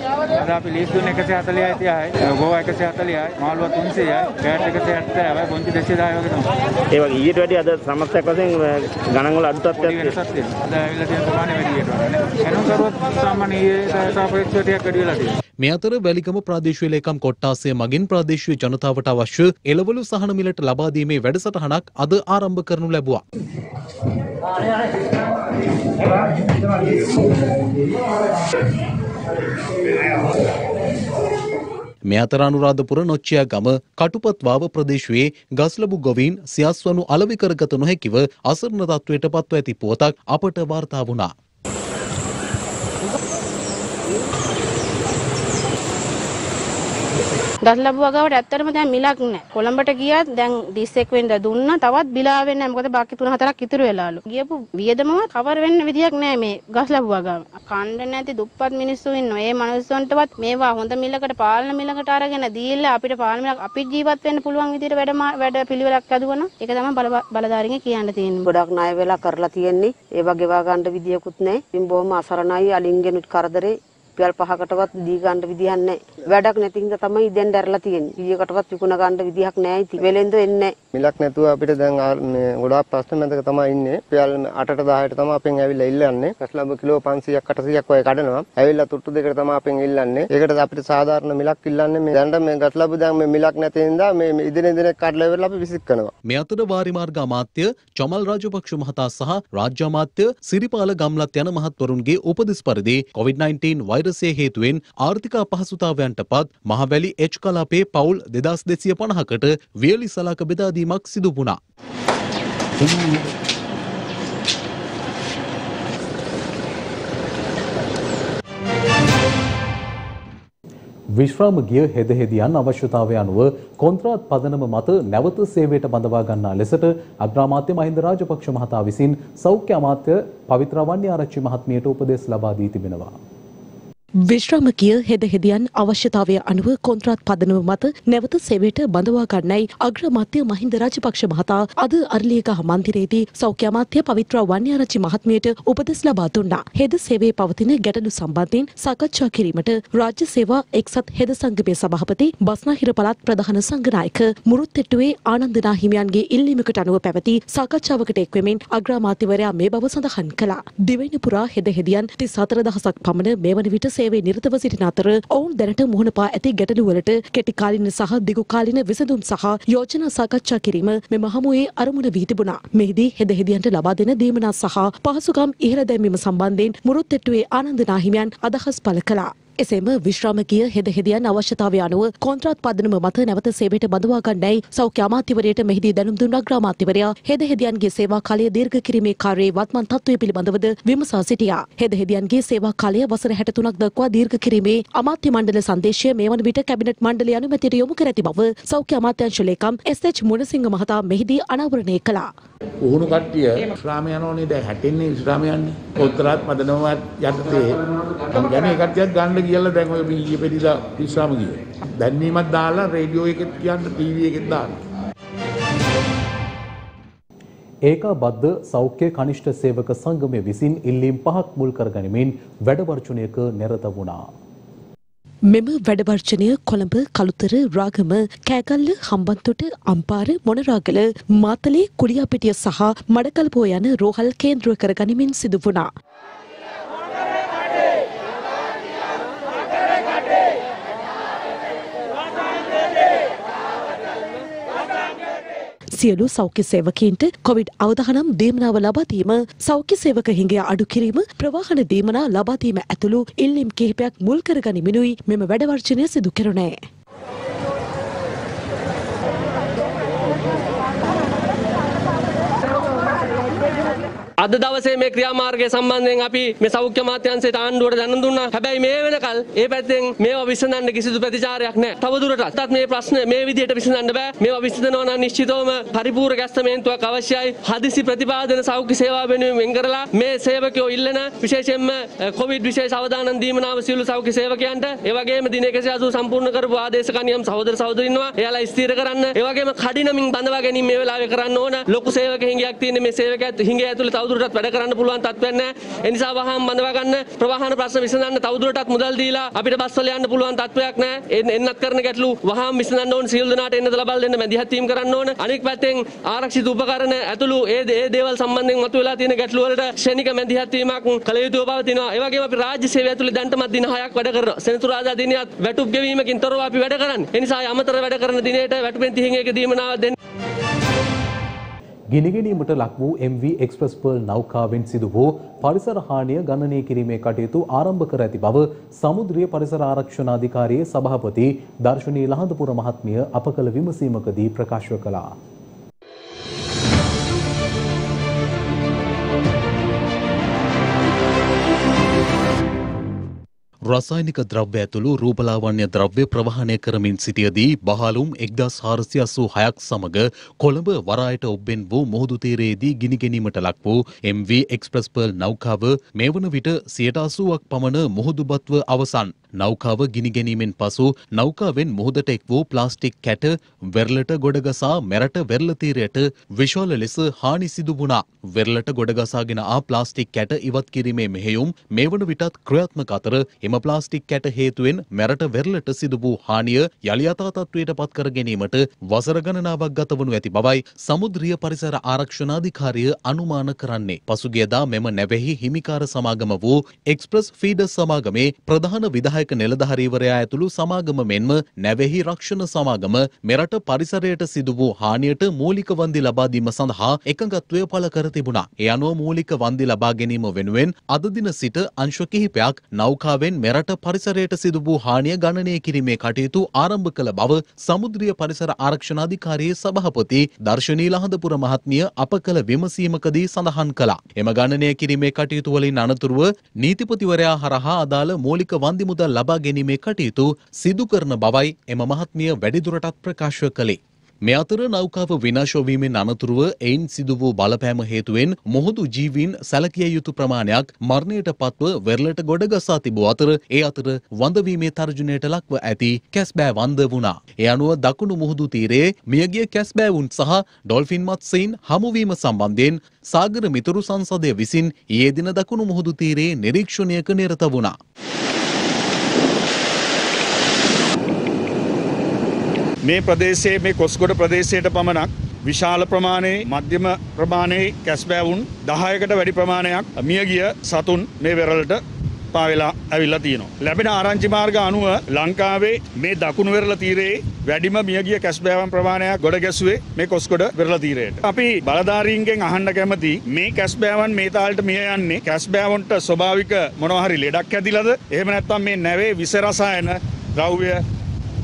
අද අපි ලීස් දුන්නේ 140යි 30යි, ගෝවා 140යි, මාළුවා 300යි, කෑට් 170යි, පොන්චි 210යි වගේ තමයි. ඒ වගේ ඊට වැඩි අද සමස්තයක් වශයෙන් ගණන් වල අඩු තත්ත්වයක් තියෙනවා. අද ඇවිල්ලා තියෙන ප්‍රමාණය වැඩි ඊට වඩා නේ. එනම් කරුවත් සාමාන්‍ය ඊයේ සාපේක්ෂව ටිකක් වැඩි වෙලා තියෙනවා. මේ අතර වැලිකම ප්‍රාදේශීය ලේකම් කොට්ටාසය මගින් ප්‍රාදේශීය ජනතාවට අවශ්‍ය එළවලු සහන මිලට ලබා දීමේ වැඩසටහනක් අද ආරම්භ කරනු ලැබුවා. මේ අතර අනුරාධපුර නොච්චියා ගම කටුපත්වාව ප්‍රදේශයේ ගස්ලබු ගොවීන් සියස්වනු අලවි කරගත නොහැකිව අසරණ තත්වයට පත්ව ඇති පුවතක් අපට වාර්තා වුණා. ගස් ලැබුවා ගාවට ඇත්තටම දැන් මිලක් නැහැ. කොළඹට ගියත් දැන් 31 වෙනිදා දුන්නා. තවත් බිලා වෙන්නේ නැහැ. මොකද බාකි 3-4ක් ඉතුරු වෙලාලු. ගියපු වියදමම කවර් වෙන්න විදියක් නැහැ මේ ගස් ලැබුවා ගාව. කණ්ඩ නැති දුප්පත් මිනිස්සු ඉන්නවා. ඒ මිනිස්සුන්ටවත් මේවා හොඳ මිලකට පාලන මිලකට අරගෙන දීලා අපිට පාලන මිලක් අපි ජීවත් වෙන්න පුළුවන් විදිහට වැඩ වැඩ පිළිවෙලක් හදුවනම් ඒක තමයි බල බලධාරීන්ගේ කියන්න තියෙන්නේ. ගොඩක් ණය වෙලා කරලා තියෙන්නේ. ඒවා ගෙවා ගන්න විදියකුත් නැහැ. ඉතින් බොහොම අසරණයි අලින්ගෙනුත් කරදරේ රුපියල් 5කටවත් දී ගන්න විදිහක් නැහැ. වැඩක් නැති හින්දා තමයි දැන් දැරලා තියෙන්නේ. ඊයකටවත් විකුණ ගන්න විදිහක් නැහැ ඉතින්. වෙලෙන්ද එන්නේ මිලක් නැතුව අපිට දැන් මේ ගොඩාක් ප්‍රශ්න මැදක තමයි ඉන්නේ. රුපියල් 8ට 10ට තමයි අපෙන් ඇවිල්ලා ඉල්ලන්නේ. කස්ලබ කිලෝ 500ක් 800ක් වගේ කඩනවා. ඇවිල්ලා තුට්ටු දෙකට තමයි අපෙන් ඉල්ලන්නේ. ඒකට අපිට සාධාරණ මිලක් ඉල්ලන්නේ මේ දැන් මේ ගස්ලබ දැන් මේ මිලක් නැති හින්දා මේ ඉදින ඉදින කඩලා ඉවරලා අපි විසික් කරනවා. මේ අතර වාරි මාර්ග අමාත්‍ය චමල් රාජපක්ෂ මහතා සහ රාජ්‍ය අමාත්‍ය සිරිපාල ගම්ලත් යන මහත්වරුන්ගේ උපදෙස් පරිදි COVID-19 වෛරසය හේතුවෙන් ආර්ථික අපහසුතාවයන්ට පත් මහවැලි එච් කලාපේ පවුල් දෙදස් දෙසිය පණහකට වියලි සලාක බෙදාදීමක් සිදු වුණා. විශ්‍රාම ගිය හෙදහෙදියන් අවශ්‍යතාවය අනුව කොන්ත්‍රාත් පදනම මත නැවත සේවයට බඳවා ගන්නා ලෙසට අග්‍රාමාත්‍ය මහින්ද රාජපක්ෂ මහතා විසින් සෞඛ්‍ය අමාත්‍ය පවිත්‍ර වන්‍යාරච්චි මහත්මියට උපදෙස් ලබා දී තිබෙනවා. විශ්‍රාමකීය හෙද හෙදියන් අවශ්‍යතාවය අනුව කොන්ත්‍රාත් පදනම මත නැවත සේවයට බඳවා ගන්නයි අග්‍රාමාත්‍ය මහින්ද රාජපක්ෂ මහතා අද අරලියගහ මන්දිරයේදී සෞඛ්‍ය අමාත්‍ය පවිත්‍රා වන්‍යාරච්චි මහත්මියට උපදෙස් ලබා දුන්නා. හෙද සේවයේ පවතින ගැටලු සම්බන්ධයෙන් සාකච්ඡා කිරීමට රාජ්‍ය සේවා එක්සත් හෙද සංගමේ සභාපති බස්නාහිර පළාත් ප්‍රධාන සංඝනායක මුරුත්තෙට්ටුවේ ආනන්ද නාහිමියන්ගේ ඉල්ලීමකට අනුව පැවති සාකච්ඡාවකට එක්වෙමින් අග්‍රාමාත්‍යවරයා මේ බව සඳහන් කළා. දිවයින පුරා හෙද හෙදියන් 34000ක් පමණ මේ වන විට සේවයේ නිරතව සිටින අතර ඔවුන් දැනට මුහුණ පා ඇති ගැටලුවලට කෙටි කාලින සහ දිගු කාලින විසඳුම් සහ යෝජනා සාකච්ඡා කිරීම මෙම හමුවේ අරමුණ වී තිබුණා. මෙහිදී හෙද හෙදියන්ට ලබා දෙන දීමනා සහ පහසුකම් ඉහළ දැමීම සම්බන්ධයෙන් මුරුත්තෙට්ටුවේ ආනන්ද නාහිමියන් අදහස් පළ කළා. එසේම විශ්‍රාමකීය හෙද හෙදියන් අවශ්‍යතාවය අනුව කොන්ත්‍රාත් පදනම මත නැවත සේවයට බඳවා ගන්නයි සෞඛ්‍ය අමාත්‍යවරයට මෙහිදී දැනුම් දුන් අග්‍රාමාත්‍යවරයා හෙද හෙදියන්ගේ සේවා කාලය දීර්ඝ කිරීමේ කාර්යයේ වත්මන් තත්ත්වය පිළිබඳවද විමසා සිටියා. හෙද හෙදියන්ගේ සේවා කාලය වසර 63ක් දක්වා දීර්ඝ කිරීමේ අමාත්‍ය මණ්ඩල සංදේශය මේ වන විට කැබිනට් මණ්ඩලය අනුමැතියට යොමු කර ඇති බව සෞඛ්‍ය අමාත්‍යාංශ ලේකම් එස්.එච්. මුණසිංහ මහතා මෙහිදී අනාවරණය කළා. උහුණු කට්ටිය විශ්‍රාම යනෝනේ දැන් හැටෙන්නේ විශ්‍රාම යන්නේ. උත්තරාත් මදනවත් යටතේ මම කියන්නේ කට්ටියක් ගන්න කියලා දැන් ඔය ඊයේ පෙරිදා විශ්‍රාම ගියේ. දැන්වීමක් දාලා රේඩියෝ එකෙත් කියන්න ටීවී එකෙත් දාන්න. ඒකාබද්ධ සෞඛ්‍ය කනිෂ්ඨ සේවක සංගමය විසින් ඉල්ලීම් පහක් මුල් කරගනිමින් වැඩවර්ජනයක නිරත වුණා. මෙම වැඩවර්ජනය කොළඹ කළුතර රාගම කෑගල්ල හම්බන්තොට අම්පාර මොනරාගල මාතලේ කුලියාපිටිය සහ මඩකල්පෝ යන රෝහල් කේන්ද්‍ර කරගනිමින් සිදු වුණා. සියලු සෞඛ්‍ය සේවකීන්ට කොවිඩ් අවධානම් දීමනාව ලබාදීම සෞඛ්‍ය සේවක හිඟය අඩු කිරීම ප්‍රවාහන දීමනා ලබාදීම ඇතුළු ඉල්ලීම් කිහිපයක් මුල් කරගනිමිනුයි මෙම වැඩවර්ජනය සිදු කෙරුණේ. අද දවසේ මේ ක්‍රියාමාර්ගය සම්බන්ධයෙන් අපි මේ සෞඛ්‍ය අමාත්‍යාංශයට ආණ්ඩුවට දැනුම් දුන්නා. හැබැයි මේ වෙනකල් ඒ පැත්තෙන් මේවා විසඳන්න කිසිදු ප්‍රතිචාරයක් නැහැ. තවදුරටත් මේ ප්‍රශ්න මේ විදිහට විසඳන්න බෑ. මේවා විසඳනවා නම් නිශ්චිතවම පරිපූර්ණ ගැස්තමේන්තුවක් අවශ්‍යයි. හදිසි ප්‍රතිපාදන සෞඛ්‍ය සේවා වෙනුවෙන් වෙන් කරලා මේ සේවකයෝ ඉල්ලන විශේෂයෙන්ම කොවිඩ් විශේෂ අවධානම් දීමනාව සියලු සෞඛ්‍ය සේවකයන්ට ඒ වගේම දින 180 සම්පූර්ණ කරපු ආදේශකනියම් සහෝදර සහෝදරින්නවා එයාලා ස්ථිර කරන්න ඒ වගේම කඩිනමින් බඳවා ගැනීම මේ වෙලාවේ කරන්න ඕන ලොකු සේවක හිඟයක් තියෙන මේ සේවකයත් හිඟය ඇතුළේ තවදුරටත් වැඩ කරන්න පුළුවන් තත්ත්වයක් නැහැ. ඒ නිසා වහාම බඳවා ගන්න ප්‍රවාහන ප්‍රශ්න විසඳන්න තවදුරටත් මුදල් දීලා අපිට බස් වල යන්න පුළුවන් තත්ත්වයක් නැහැ. එන්නත් කරන ගැටලු වහාම විසඳන්න ඕන සියලු දෙනාට එන්නද ලබා දෙන්න මැදිහත් වීම කරන්න ඕන. අනෙක් පැත්තෙන් ආරක්ෂිත උපකරණ ඇතුළු ඒ ඒ දේවල් සම්බන්ධයෙන් මතුවලා තියෙන ගැටලු වලට ශනික මැදිහත් වීමක් කළ යුතුව පවතිනවා. ඒ වගේම අපි රාජ්‍ය සේවය ඇතුළේ දැන්ටමත් දින 6ක් වැඩ කරනවා. සෙනසුරාදා දිනයත් වැටුප් ගෙවීමකින් තොරව අපි වැඩ කරන්නේ. ඒ නිසා අමතර වැඩ කරන දිනේට වැටුපෙන් 30 එක දීමනාවක් දෙන්න. ගිනිගෙනීමට ලක් වූ MV එක්ස්ප්‍රස් පර්ල් නෞකාවෙන් සිදු වූ පරිසර හානිය ගණනය කිරීමේ කටයුතු ආරම්භ කර ඇති බව සමුද්‍රීය පරිසර ආරක්ෂණාධිකාරියේ සභාපති දර්ශනී ලහඳපුර මහත්මිය අප කළ විමසීමකදී ප්‍රකාශ කළා. රසායනික ද්‍රව්‍ය ඇතුළු රූපලාවන්‍ය ද්‍රව්‍ය ප්‍රවාහනය කරමින් සිටියදී බහලුම් එක්දස් හාරසි අසූ හයක් සමග කොළඹ වරායට ඔබ්බෙන් වූ මුහුදු තීරයේදී ගිනිගැනීමට ලක් වූ MV එක්ස්ප්‍රස් පර්ල් නෞකාව මේ වන විට සියට අසුවක් පමණ මුහුදුබත්ව අවසන්. නෞකාව ගිනිගැනීමෙන් පසු නෞකාවෙන් මුහුදට එක් වූ ප්ලාස්ටික් කැට වෙරළට ගොඩගසා මෙරට වෙරළ තීරයට විශාල ලෙස හානි සිදු වුණා. වෙරළට ගොඩගසාගෙන ආ ප්ලාස්ටික් කැට ඉවත් කිරීමේ මෙහෙයුම් මේ වන විටත් ක්‍රියාත්මක අතර එම ප්ලාස්ටික් කැට හේතුවෙන් මෙරට වෙරළට සිදු වූ හානිය යළි යථා තත්ත්වයට පත් කර ගැනීමට වසර ගණනාවක් ගත වනු ඇති බවයි සමුද්‍රීය පරිසර ආරක්ෂණාධිකාරිය අනුමාන කරන්නේ. පසුගියදා මෙම නැවෙහි හිමිකාර සමාගම වූ එක්ස්ප්‍රස් ෆීඩර්ස් සමාගමේ ප්‍රධාන විදායක නිලධාරීවරයා ඇතුළු සමාගම මෙන්ම නැවෙහි රක්ෂණ සමාගම මෙරට පරිසරයට සිදු වූ හානියට මූලික වන්දි ලබා දීම සඳහා එකඟත්වය පළ කර තිබුණා. ඒ අනුව මූලික වන්දි ලබා ගැනීම වෙනුවෙන් අද දින සිට අංශ කිහිපයක් නෞකාවෙන් මෙරට පරිසරයට සිදු වූ හානිය ගණනය කිරීමේ කටයුතු ආරම්භ කළ බව සමුද්‍රීය පරිසර ආරක්ෂණාධිකාරියේ සභාපති දර්ශනී ලහඳපුර මහත්මිය අප කළ විමසීමකදී සඳහන් කළා. එම ගණනය කිරීමේ කටයුතු වලින් අනතුරුව නීතිපතිවරයා හරහා අදාළ මූලික වන්දි මුදල් ලබා ගැනීමේ කටයුතු සිදු කරන බවයි එම මහත්මිය වැඩිදුරටත් ප්‍රකාශ කළේ. මේ අතර නෞකාව විනාශවීමෙන් අනතුරුව එයින් සිදු වූ බලපෑම හේතුවෙන් මුහුදු ජීවීන් සැලකිය යුතු ප්‍රමාණයක් මරණයට පත්ව වෙරළට ගොඩගසා තිබූ අතර ඒ අතර වඳවීමේ තර්ජනයට ලක්ව ඇති කැස්බෑ වන්ද වුණා. ඒ අනුව දකුණු මුහුදු තීරයේ මියගිය කැස්බෑවුන් සහ ඩොල්ෆින් මත්සයින් හමුවීම සම්බන්ධයෙන් සාගර මිතුරු සංසදය විසින් ඊයේ දින දකුණු මුහුදු තීරයේ නිරීක්ෂණයක නිරත වුණා. මේ ප්‍රදේශයේ මේ කොස්ගොඩ ප්‍රදේශයට පමණක් විශාල ප්‍රමාණයේ මධ්‍යම ප්‍රමාණයේ කැස්බෑවුන් දහයකට වැඩි ප්‍රමාණයක් මියගිය සතුන් මේ වෙරළට පාවෙලා ඇවිල්ලා තියෙනවා. ලැබෙන ආරංචි මාර්ග අනුව ලංකාවේ මේ දකුණු වෙරළ තීරයේ වැඩිම මියගිය කැස්බෑවන් ප්‍රමාණයක් ගොඩ ගැසුවේ මේ කොස්ගොඩ වෙරළ තීරයට. අපි බලධාරීන්ගෙන් අහන්න කැමති මේ කැස්බෑවන් මේ තාලට මිය යන්නේ කැස්බෑවන්ට ස්වභාවික මොනවා හරි ලෙඩක් ඇතිලාද? එහෙම නැත්නම් මේ නැවේ විස රසායන ද්‍රව්‍ය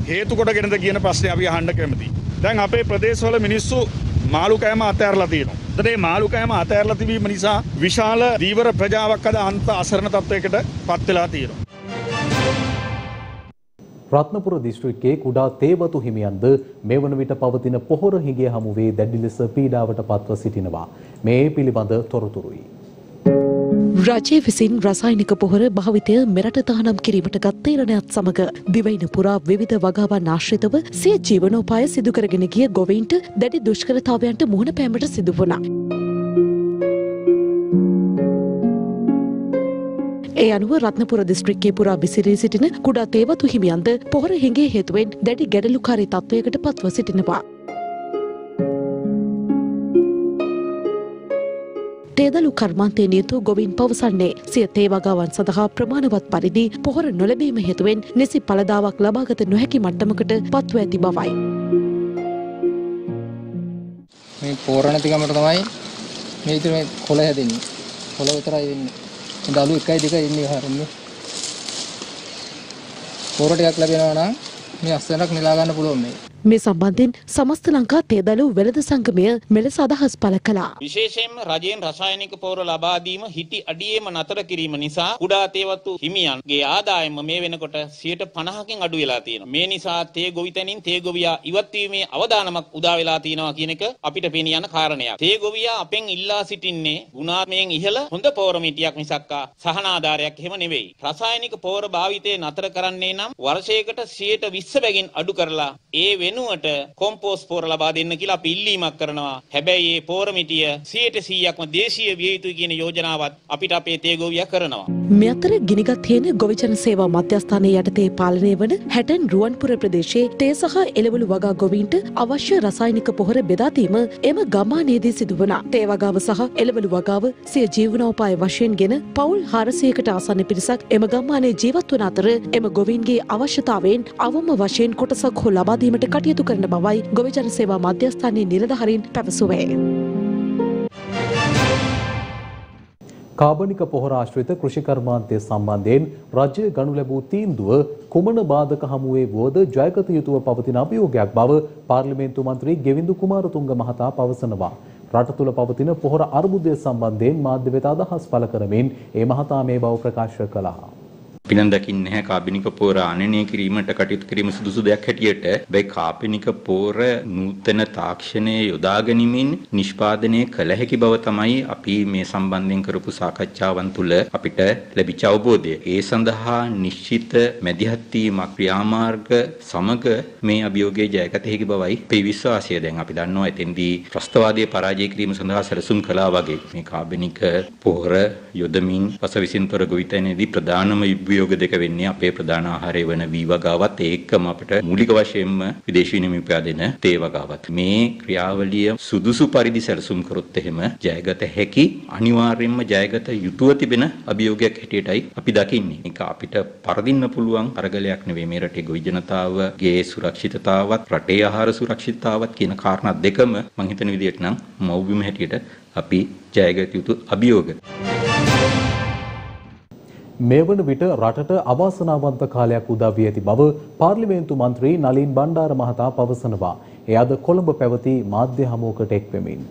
හේතු කොටගෙනද කියන ප්‍රශ්නේ අපි අහන්න කැමතියි. දැන් අපේ ප්‍රදේශවල මිනිස්සු මාළු කෑම අතෑරලා තියෙනවා. ඒතර මේ මාළු කෑම අතෑරලා තිබීම නිසා විශාල දීවර ප්‍රජාවක් අද අන්ත අසරණ තත්වයකට පත් වෙලා තියෙනවා. රත්නපුර දිස්ත්‍රික්කයේ කුඩා තේවතු හිමියන්ද මේ වන විට පවතින පොහොර හිගේ හමුවේ දැඩි ලෙස පීඩාවට පත්ව සිටිනවා. මේ පිළිබඳ තොරතුරුයි. රජය විසින් රසායනික පොහොර භාවිතය මෙරට තහනම් කිරීමට ගත් තීරණයත් සමග දිවයින පුරා විවිධ වගාවන් ආශ්‍රිතව සිය ජීවනෝපාය සිදුකරගෙන ගිය ගොවයින්ට දැඩි දුෂ්කරතාවයන්ට මුහුණ පෑමට සිදු වුණා. ඒ අනුව රත්නපුර දිස්ත්‍රික්කේ පුරා විසිරී සිටින කුඩා තේවතු හිමියන්ද පොහොර හිඟේ හේතුවෙන් දැඩි ගැඩලුකාරී තත්ත්වයකට පත්ව සිටිනවා. තේදලු කර්මාන්තයේ නියුතු ගොවින් පවසන්නේ සිය තේවගාවන් සඳහා ප්‍රමාණවත් පරිදි පොහොර නොලැබීම හේතුවෙන් නිසි පලදාවක් ලබාගත නොහැකි මට්ටමකට පත්ව ඇති බවයි. මේ පෝර නැතිකමට තමයි මේ ඉතින් මේ කොළ හැදෙන්නේ. කොළ විතරයි වෙන්නේ. දලු 1යි 2යි ඉන්නේ හරින්නේ. පෝර ටිකක් ලැබෙනවා නම් මේ අස්සනක් නෙලා ගන්න පුළුවන් මේ. මේ සම්බන්ධයෙන් සමස්ත ලංකා තේදලු වෙළඳ සංගමය මෙලෙස අදහස් පළ කළා. විශේෂයෙන්ම රජයෙන් රසායනික පොහොර ලබා දීම හිටි අඩියේම නතර කිරීම නිසා කුඩා තේවතු හිමියන්ගේ ආදායම මේ වෙනකොට 50කින් අඩු වෙලා තියෙනවා. මේ නිසා තේ ගොවිතැනින් තේ ගොවියා ඉවත් වීමේ අවදානමක් උදා වෙලා තියෙනවා කියන එක අපිට පේන යන කාරණයක්. තේ ගොවියා අපෙන් ඉල්ලා සිටින්නේ ගුණාත්මයෙන් ඉහළ හොඳ පොහොර මිටියක් මිසක්කා සහන ආධාරයක් එහෙම නෙවෙයි. රසායනික පොහොර භාවිතය නතර කරන්නේ නම් වර්ෂයකට 120 බැගින් අඩු කරලා ඒ වෙන වෙනුවට කොම්පෝස් පෝර ලබා දෙන්න කියලා අපි ඉල්ලීමක් කරනවා. හැබැයි මේ පෝර මිටිය 100%ක්ම දේශීය විය යුතුයි කියන යෝජනාවත් අපිට අපේ තේගොවියා කරනවා. මේ අතර ගිනිගත් හේන ගොවිජන සේවා මධ්‍යස්ථානයේ යටතේ පාලනය වන හැටන් රුවන්පුර ප්‍රදේශයේ තේ සහ එළවලු වගා ගොවීන්ට අවශ්‍ය රසායනික පොහොර බෙදා දීම එම ගම්මානයේදී සිදුවන තේ වගාව සහ එළවලු වගාව සිය ජීවනෝපාය වශයෙන් ගෙන පවුල් 400කට ආසන්න පිරිසක් එම ගම්මානයේ ජීවත් වන අතර එම ගොවීන්ගේ අවශ්‍යතාවයෙන් අවම වශයෙන් කොටසක් හෝ ලබා දීමට කටයුතු කරන බවයි ගොවිජන සේවා මධ්‍යස්ථානයේ නිලධාරීන් පැවසුවේ. කාබනික පොහොර ආශ්‍රිත කෘෂිකර්මාන්තය සම්බන්ධයෙන් රජය ගනු ලැබූ තීන්දුව කුමන බාධක හමුවේ වුවද ජයගත යුතුව පවතින අභියෝගයක් බව පාර්ලිමේන්තු මන්ත්‍රී ගෙවින්දු කුමාරතුංග මහතා පවසනවා. රට තුළ පවතින පොහොර අර්බුදය සම්බන්ධයෙන් මාධ්‍ය වෙත අදහස් පළ කරමින් ඒ මහතා මේ බව ප්‍රකාශ කළා. පිනන් දකින්නේ නැහැ කාබනික පෝර අනනය කිරීමට කටයුතු කිරීම සුදුසු දෙයක් හැටියට බයි කාබනික පෝර නූතන තාක්ෂණය යොදා ගැනීමෙන් නිෂ්පාදනය කළ හැකි බව තමයි අපි මේ සම්බන්ධයෙන් කරපු සාකච්ඡාවන් තුළ අපිට ලැබිච්ච අවබෝධය. ඒ සඳහා නිශ්චිත මැදිහත් වීමක් ක්‍රියාමාර්ග සමග මේ අභියෝගයේ ජයගත හැකි බවයි අපේ විශ්වාසය. දැන් අපි දන්නවා එතෙන්දී ත්‍රස්තවාදයේ පරාජය කිරීම සඳහා සැලසුම් කළා වගේ මේ කාබනික පෝර යොදමින් පසවිසින්තර ගොවිතැනේදී ප්‍රධානම අභියෝග දෙක වෙන්නේ අපේ ප්‍රධාන ආහාරය වන වී වගාවත් ඒකම අපිට මූලික වශයෙන්ම විදේශී නිමි උපයාදෙන තේ වගාවත්. මේ ක්‍රියාවලිය සුදුසු පරිදි සැලසුම් කරොත් එහෙම ජයගත හැකි අනිවාර්යයෙන්ම ජයගත යුතුව තිබෙන අභියෝගයක් හැටියටයි අපි දකින්නේ. ඒක අපිට පරදින්න පුළුවන් අරගලයක් නෙවෙයි මේ රටේ ගොවි ජනතාවගේ සුරක්ෂිතතාවත් රටේ ආහාර සුරක්ෂිතතාවත් කියන කාරණා දෙකම මම හිතන විදිහට නම් මව්බිම හැටියට අපි ජයගත යුතු අභියෝග. මේ වන විට රටට අවාසනාවන්ත කාලයක් උදා වී ඇති බව පාර්ලිමේන්තු මන්ත්‍රී නලින් බණ්ඩාර මහතා පවසනවා. එය අද කොළඹ පැවති මාධ්‍ය හමුවකට එක් වෙමින්.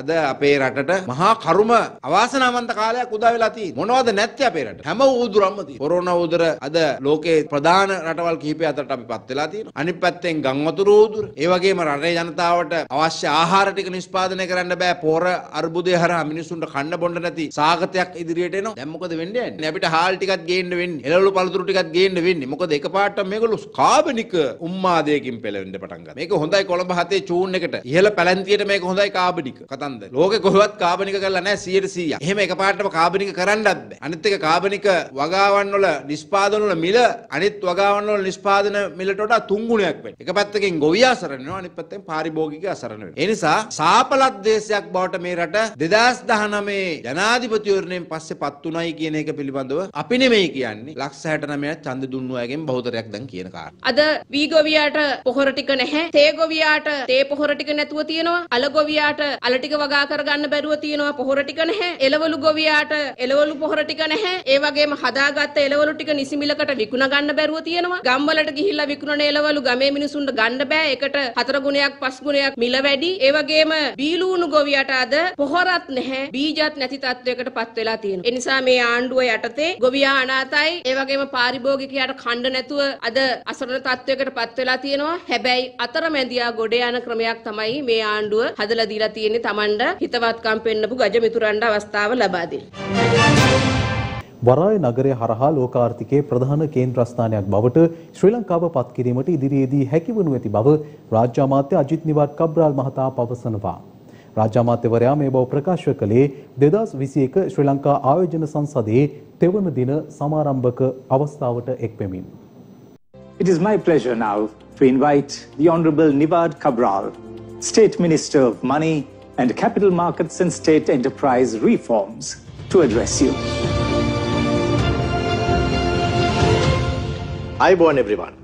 අද අපේ රටට මහා කරුම අවාසනාවන්ත කාලයක් උදා වෙලා තියෙන්නේ. මොනවද නැත්තේ අපේ රට? හැම ඌදුරක්ම තියෙනවා. කොරෝනා ඌදුර අද ලෝකේ ප්‍රධාන රටවල් කිහිපය අතරට අපි පත් වෙලා තියෙනවා. අනිත් පැත්තෙන් ගම් වතුර ඌදුර. ඒ වගේම රටේ ජනතාවට අවශ්‍ය ආහාර ටික නිෂ්පාදනය කරන්න බෑ. පෝර අර්බුදය හරහා මිනිසුන්ට කන්න බොන්න නැති සාගතයක් ඉදිරියට එනවා. දැන් මොකද වෙන්නේ යන්නේ? අපිට හාල් ටිකක් ගේන්න වෙන්නේ. එළවලු පළතුරු ටිකක් ගේන්න වෙන්නේ. මොකද එකපාරට මේගොල්ලෝ කාබනික උම්මාදයකින් පෙළවෙන්න පටන් ගන්නවා. මේක හොඳයි කොළඹ හතේ චූන් එකට. ඉහළ පැලැන්තියට මේක හොඳයි කාබනික. කතන්දර. ලෝකේ කොහෙවත් කාබනික කරලා නැහැ 100%. එහෙම එකපාරටම කාබනික කරන්නත් බෑ. අනිත් එක කාබනික වගාවන් වල නිෂ්පාදන වල මිල අනිත් වගාවන් වල නිෂ්පාදන මිලට වඩා තුන් ගුණයක් වැඩි. එක පැත්තකින් ගොවියා අසරණ වෙනවා අනිත් පැත්තෙන් පාරිභෝගිකයා අසරණ වෙනවා. ඒ නිසා සාපලත් දේශයක් බවට මේ රට 2019 ජනාධිපතිවරණයෙන් පස්සේ පත් උනායි කියන එක පිළිබඳව අපි නෙමෙයි කියන්නේ ලක්ෂ 69 ඡන්ද දුන්නු අයගෙන් බහුතරයක් දැන් කියන කාරණා. අද වී ගොවියාට පොහොර ටික නැහැ. තේ ගොවියාට තේ පොහොර ටික නැතුව තියෙනවා. අල ගොවියාට අල ටික වගා කරගන්න බැරුව තියෙනවා. පොහොර ටික නැහැ. එළවලු ගොවියාට එළවලු පොහොර ටික නැහැ. ඒ වගේම හදාගත්ත එළවලු ටික නිසිමිලකට විකුණ ගන්න බැරුව තියෙනවා. ගම්වලට ගිහිල්ලා විකුණන එළවලු ගමේ මිනිසුන්ට ගන්න බෑ. ඒකට හතර ගුණයක් පස් ගුණයක් මිල වැඩි. ඒ වගේම බීලූණු ගොවියට අද පොහොරත් නැහැ. බීජත් නැති තත්වයකට පත් වෙලා තියෙනවා. ඒ නිසා මේ ආණ්ඩුව යටතේ ගොවියා අනාතයි. ඒ වගේම පාරිභෝගිකයාට කණ්ඩ නැතුව අද අසරණ තත්වයකට පත් වෙලා තියෙනවා. හැබැයි අතරමැදියා ගොඩ යන ක්‍රමයක් තමයි මේ ආණ්ඩුව හදලා දීලා තියෙන්නේ Tamanට හිතවත්කම් පෙන්නපු ගජමිතුරන්ට අවස්ථාව ලබා දෙන්න. වරාය නගරය හරහා ලෝකාර්ථිකයේ ප්‍රධාන කේන්ද්‍රස්ථානයක් බවට ශ්‍රී ලංකාව පත් කිරීමට ඉදිරියේදී හැකිවනු ඇති බව රාජ්‍ය අමාත්‍ය අජිත් නිවාඩ් කබ්‍රාල් මහතා පවසනවා. රාජ්‍ය අමාත්‍යවරයා මේ බව ප්‍රකාශ කළේ 2021 ශ්‍රී ලංකා ආයෝජන සංසදයේ තෙවන දින සමාරම්භක අවස්ථාවට එක්වෙමින්. It is my pleasure now to invite the Honorable Nivad Cabral, State Minister of Money and Capital Markets and State Enterprise Reforms, to address you. අයිබෝන් everyone.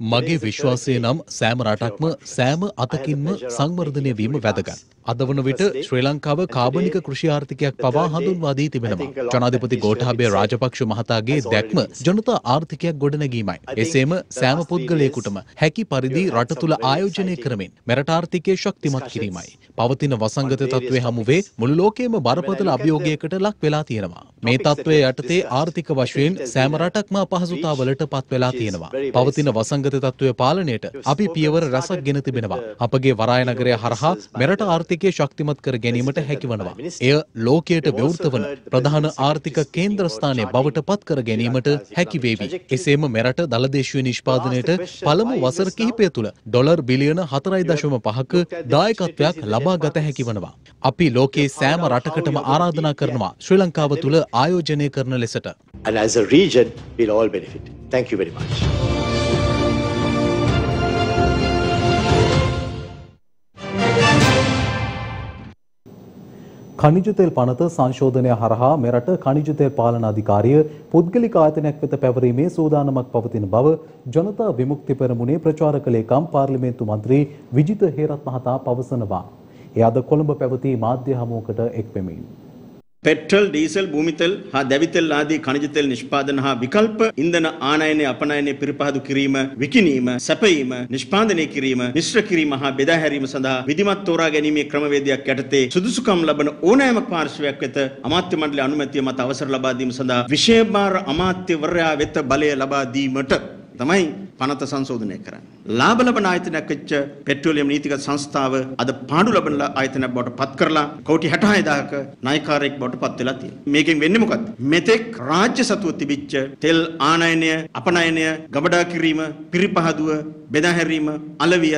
මගේ විශ්වාසය නම් සෑම රටක්ම සෑම අතකින්ම සංවර්ධනය වීම වැදගත්. අද වන විට ශ්‍රී ලංකාව කාබනික කෘෂි ආර්ථිකයක් පවා හඳුන්වා දී තිබෙනවා. ජනාධිපති ගෝඨාභය රාජපක්ෂ මහතාගේ දැක්ම ජනතා ආර්ථිකයක් ගොඩනැගීමයි. එසේම සෑම පුද්ගලයෙකුටම හැකි පරිදි රට තුළ ආයෝජනය කරමින් මෙරට ආර්ථිකය ශක්තිමත් කිරීමයි. පවතින වසංගත තත්ත්වය හමුවේ මුළු ලෝකයේම බරපතල අභියෝගයකට ලක් වෙලා තියෙනවා. මේ තත්ත්වය යටතේ ආර්ථික වශයෙන් සෑම රටක්ම අපහසුතාවලට පත් වෙලා තියෙනවා. පවතින වසංගත තත්ත්වය පාලනයට අපි පියවර රසක් ගෙන තිබෙනවා. අපගේ වරාය නගරය හරහා මෙරට ආර්ථිකය ශක්තිමත් කර ගැනීමට හැකිවනවා. එය ලෝකයට විවෘත වන ප්‍රධාන ආර්ථික කේන්ද්‍රස්ථානය බවට පත් කර ගැනීමට හැකි වේවි. එසේම මෙරට දළදේශීය නිෂ්පාදනයට පළමු වසර කිහිපය තුළ ඩොලර් බිලියන 4.5ක දායකත්වයක් ලබා ගත හැකි වනවා. අපි ලෝකයේ සෑම රටකටම ආරාධනා කරනවා ශ්‍රී ලංකාව තුළ ආයෝජනය කරන ලෙසට. And as a region, we'll all benefit. Thank you very much. කනිජ තෙල් පනත සංශෝධනය හරහා මෙරට කනිජ තෙල් පාලන අධිකාරිය පුද්ගලික ආයතනයක් වෙත පැවරීමේ සූදානමක් පවතින බව ජනතා විමුක්ති පෙරමුණේ ප්‍රචාරක ලේකම් පාර්ලිමේන්තු මන්ත්‍රී විජිත හේරත් මහතා පවසනවා. එය අද කොළඹ පැවති මාධ්‍ය හමුවකට එක් වෙමින් පෙට්‍රල් ඩීසල් භූමිතෙල් හා දැවිතෙල් ආදී ಖನಿජ තෙල් නිෂ්පාදන හා විකල්ප ඉන්ධන ආනයනය අපනයනය පිරිපහදු කිරීම විකිණීම සැපයීම නිෂ්පාදනය කිරීම මිශ්‍ර කිරීම හා බෙදා හැරීම සඳහා විධිමත් තෝරා ගැනීමේ ක්‍රමවේදයක් යටතේ සුදුසුකම් ලබන ඕනෑම පාර්ශවයක් වෙත අමාත්‍ය මණ්ඩල අනුමැතිය මත අවසර ලබා දීම සඳහා විශේෂ අමාත්‍යවරයා වෙත බලය ලබා දීමට තමයි පනත සංශෝධනය කරන්නේ. ලාභ ලබන ආයතනයක් වෙච්ච පෙට්‍රෝලියම් නීතිගත සංස්ථාව අද පාඩු ලබන ආයතනයක් බවට පත් කරලා කෝටි 66000ක ණයකාරයෙක් බවට පත් වෙලා තියෙනවා. මේකෙන් වෙන්නේ මොකද්ද? මෙතෙක් රාජ්‍ය සතුව තිබිච්ච තෙල් ආනයනය, අපනයනය, ගබඩා කිරීම, පිරිපහදුව, බෙදා හැරීම, අලවිය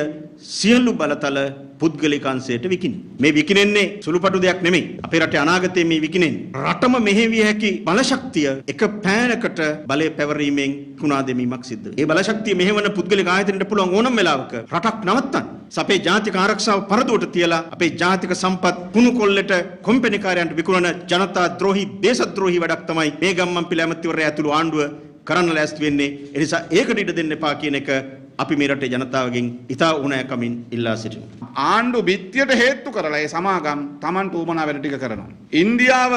සියලු බලතල පුද්ගලිකංශයට විකිණි. මේ විකිණෙන්නේ සුළුපටු දෙයක් නෙමෙයි. අපේ රටේ අනාගතයේ මේ විකිණෙන්නේ. රටම මෙහෙවිය හැකි බලශක්තිය එක පෑනකට බලය පැවරීමෙන් කුණා දෙමීමක් සිද්ධ වෙනවා. ඒ බලශක්තිය මෙහෙවන පුද්ගලික ආයතනයට පුළුවන් ඕනම වෙලාවක රටක් නවත්තන්න. අපේ ජාතික ආරක්ෂාව පරදුවට තියලා අපේ ජාතික සම්පත් කුණු කොල්ලට කොම්පැනිකාරයන්ට විකුණන ජනතා ද්‍රෝහි දේශද්‍රෝහි වැඩක් තමයි මේ ගම්මන් පිළ ඇමතිවරයා ඇතුළු ආණ්ඩුව කරන්න ලෑස්ති වෙන්නේ. ඒ නිසා ඒකට ඉඩ දෙන්න එපා කියන එක අපි මේ රටේ ජනතාවගෙන් ඉතා උණෑකමින් ඉල්ලා සිටිනවා. ආණ්ඩු බිත්තියට හේතු කරලා ඒ සමාගම් Tamanට උමනා වැඩ ටික කරනවා. ඉන්දියාව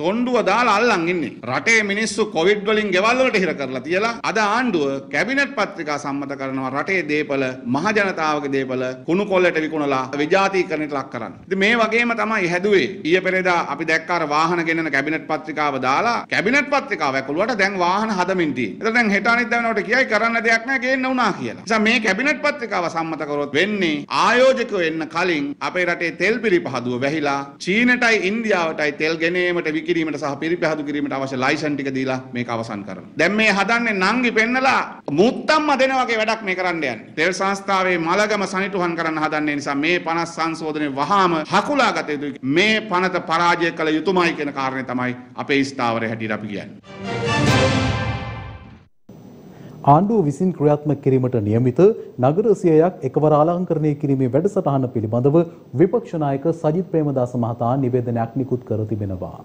තොණ්ඩුව දාලා අල්ලන් ඉන්නේ. රටේ මිනිස්සු කොවිඩ් වලින් ගෙවල් වලට හිර කරලා තියලා අද ආණ්ඩුව කැබිනට් පත්‍රිකා සම්මත කරනවා රටේ දේපල මහ ජනතාවගේ දේපල කුණු කොල්ලට විකුණලා විජාතීකරණයට ලක් කරන්න. ඉතින් මේ වගේම තමයි හැදුවේ. ඊයේ පෙරේදා අපි දැක්ක අර වාහන ගෙන්නන කැබිනට් පත්‍රිකාව දාලා කැබිනට් පත්‍රිකාව ඇකුළුවට දැන් වාහන හදමින් තියෙන්නේ. එතකොට දැන් හෙට අනිද්දා වෙනකොට කියයි කරන්න දෙයක් නැහැ ගේන්න උනා කියලා. නිසා මේ කැබිනට් පත්‍රිකාව සම්මත කරොත් වෙන්නේ ආයෝජකයෝ එන්න කලින් අපේ රටේ තෙල් පිරිපහදුව වැහිලා චීනටයි ඉන්දියාවටයි තෙල් ගෙනීමට විකිරීමට සහ පිරිපහදු කිරීමට අවශ්‍ය ලයිසන් ටික දීලා මේක අවසන් කරනවා. දැන් මේ හදන්නේ නංගි පෙන්නලා මුත්තම්ම දෙන වගේ වැඩක් මේ කරන්න යන්නේ. තෙල් සංස්ථාවේ මලගම සනිටුහන් කරන්න හදන්නේ නිසා මේ 50 සංශෝධනයේ වහාම හකුලා ගත යුතුයි. මේ පනත පරාජය කළ යුතුමයි කියන කාරණේ තමයි අපේ ස්ථාවරය හැටියට අපි කියන්නේ. ආණ්ඩුව විසින් ක්‍රියාත්මක කිරීමට නියමිත නගර සියයක් එකවර අලංකරණය කිරීමේ වැඩසටහන පිළිබඳව විපක්ෂ නායක සජිත් ප්‍රේමදාස මහතා නිවේදනයක් නිකුත් කර තිබෙනවා.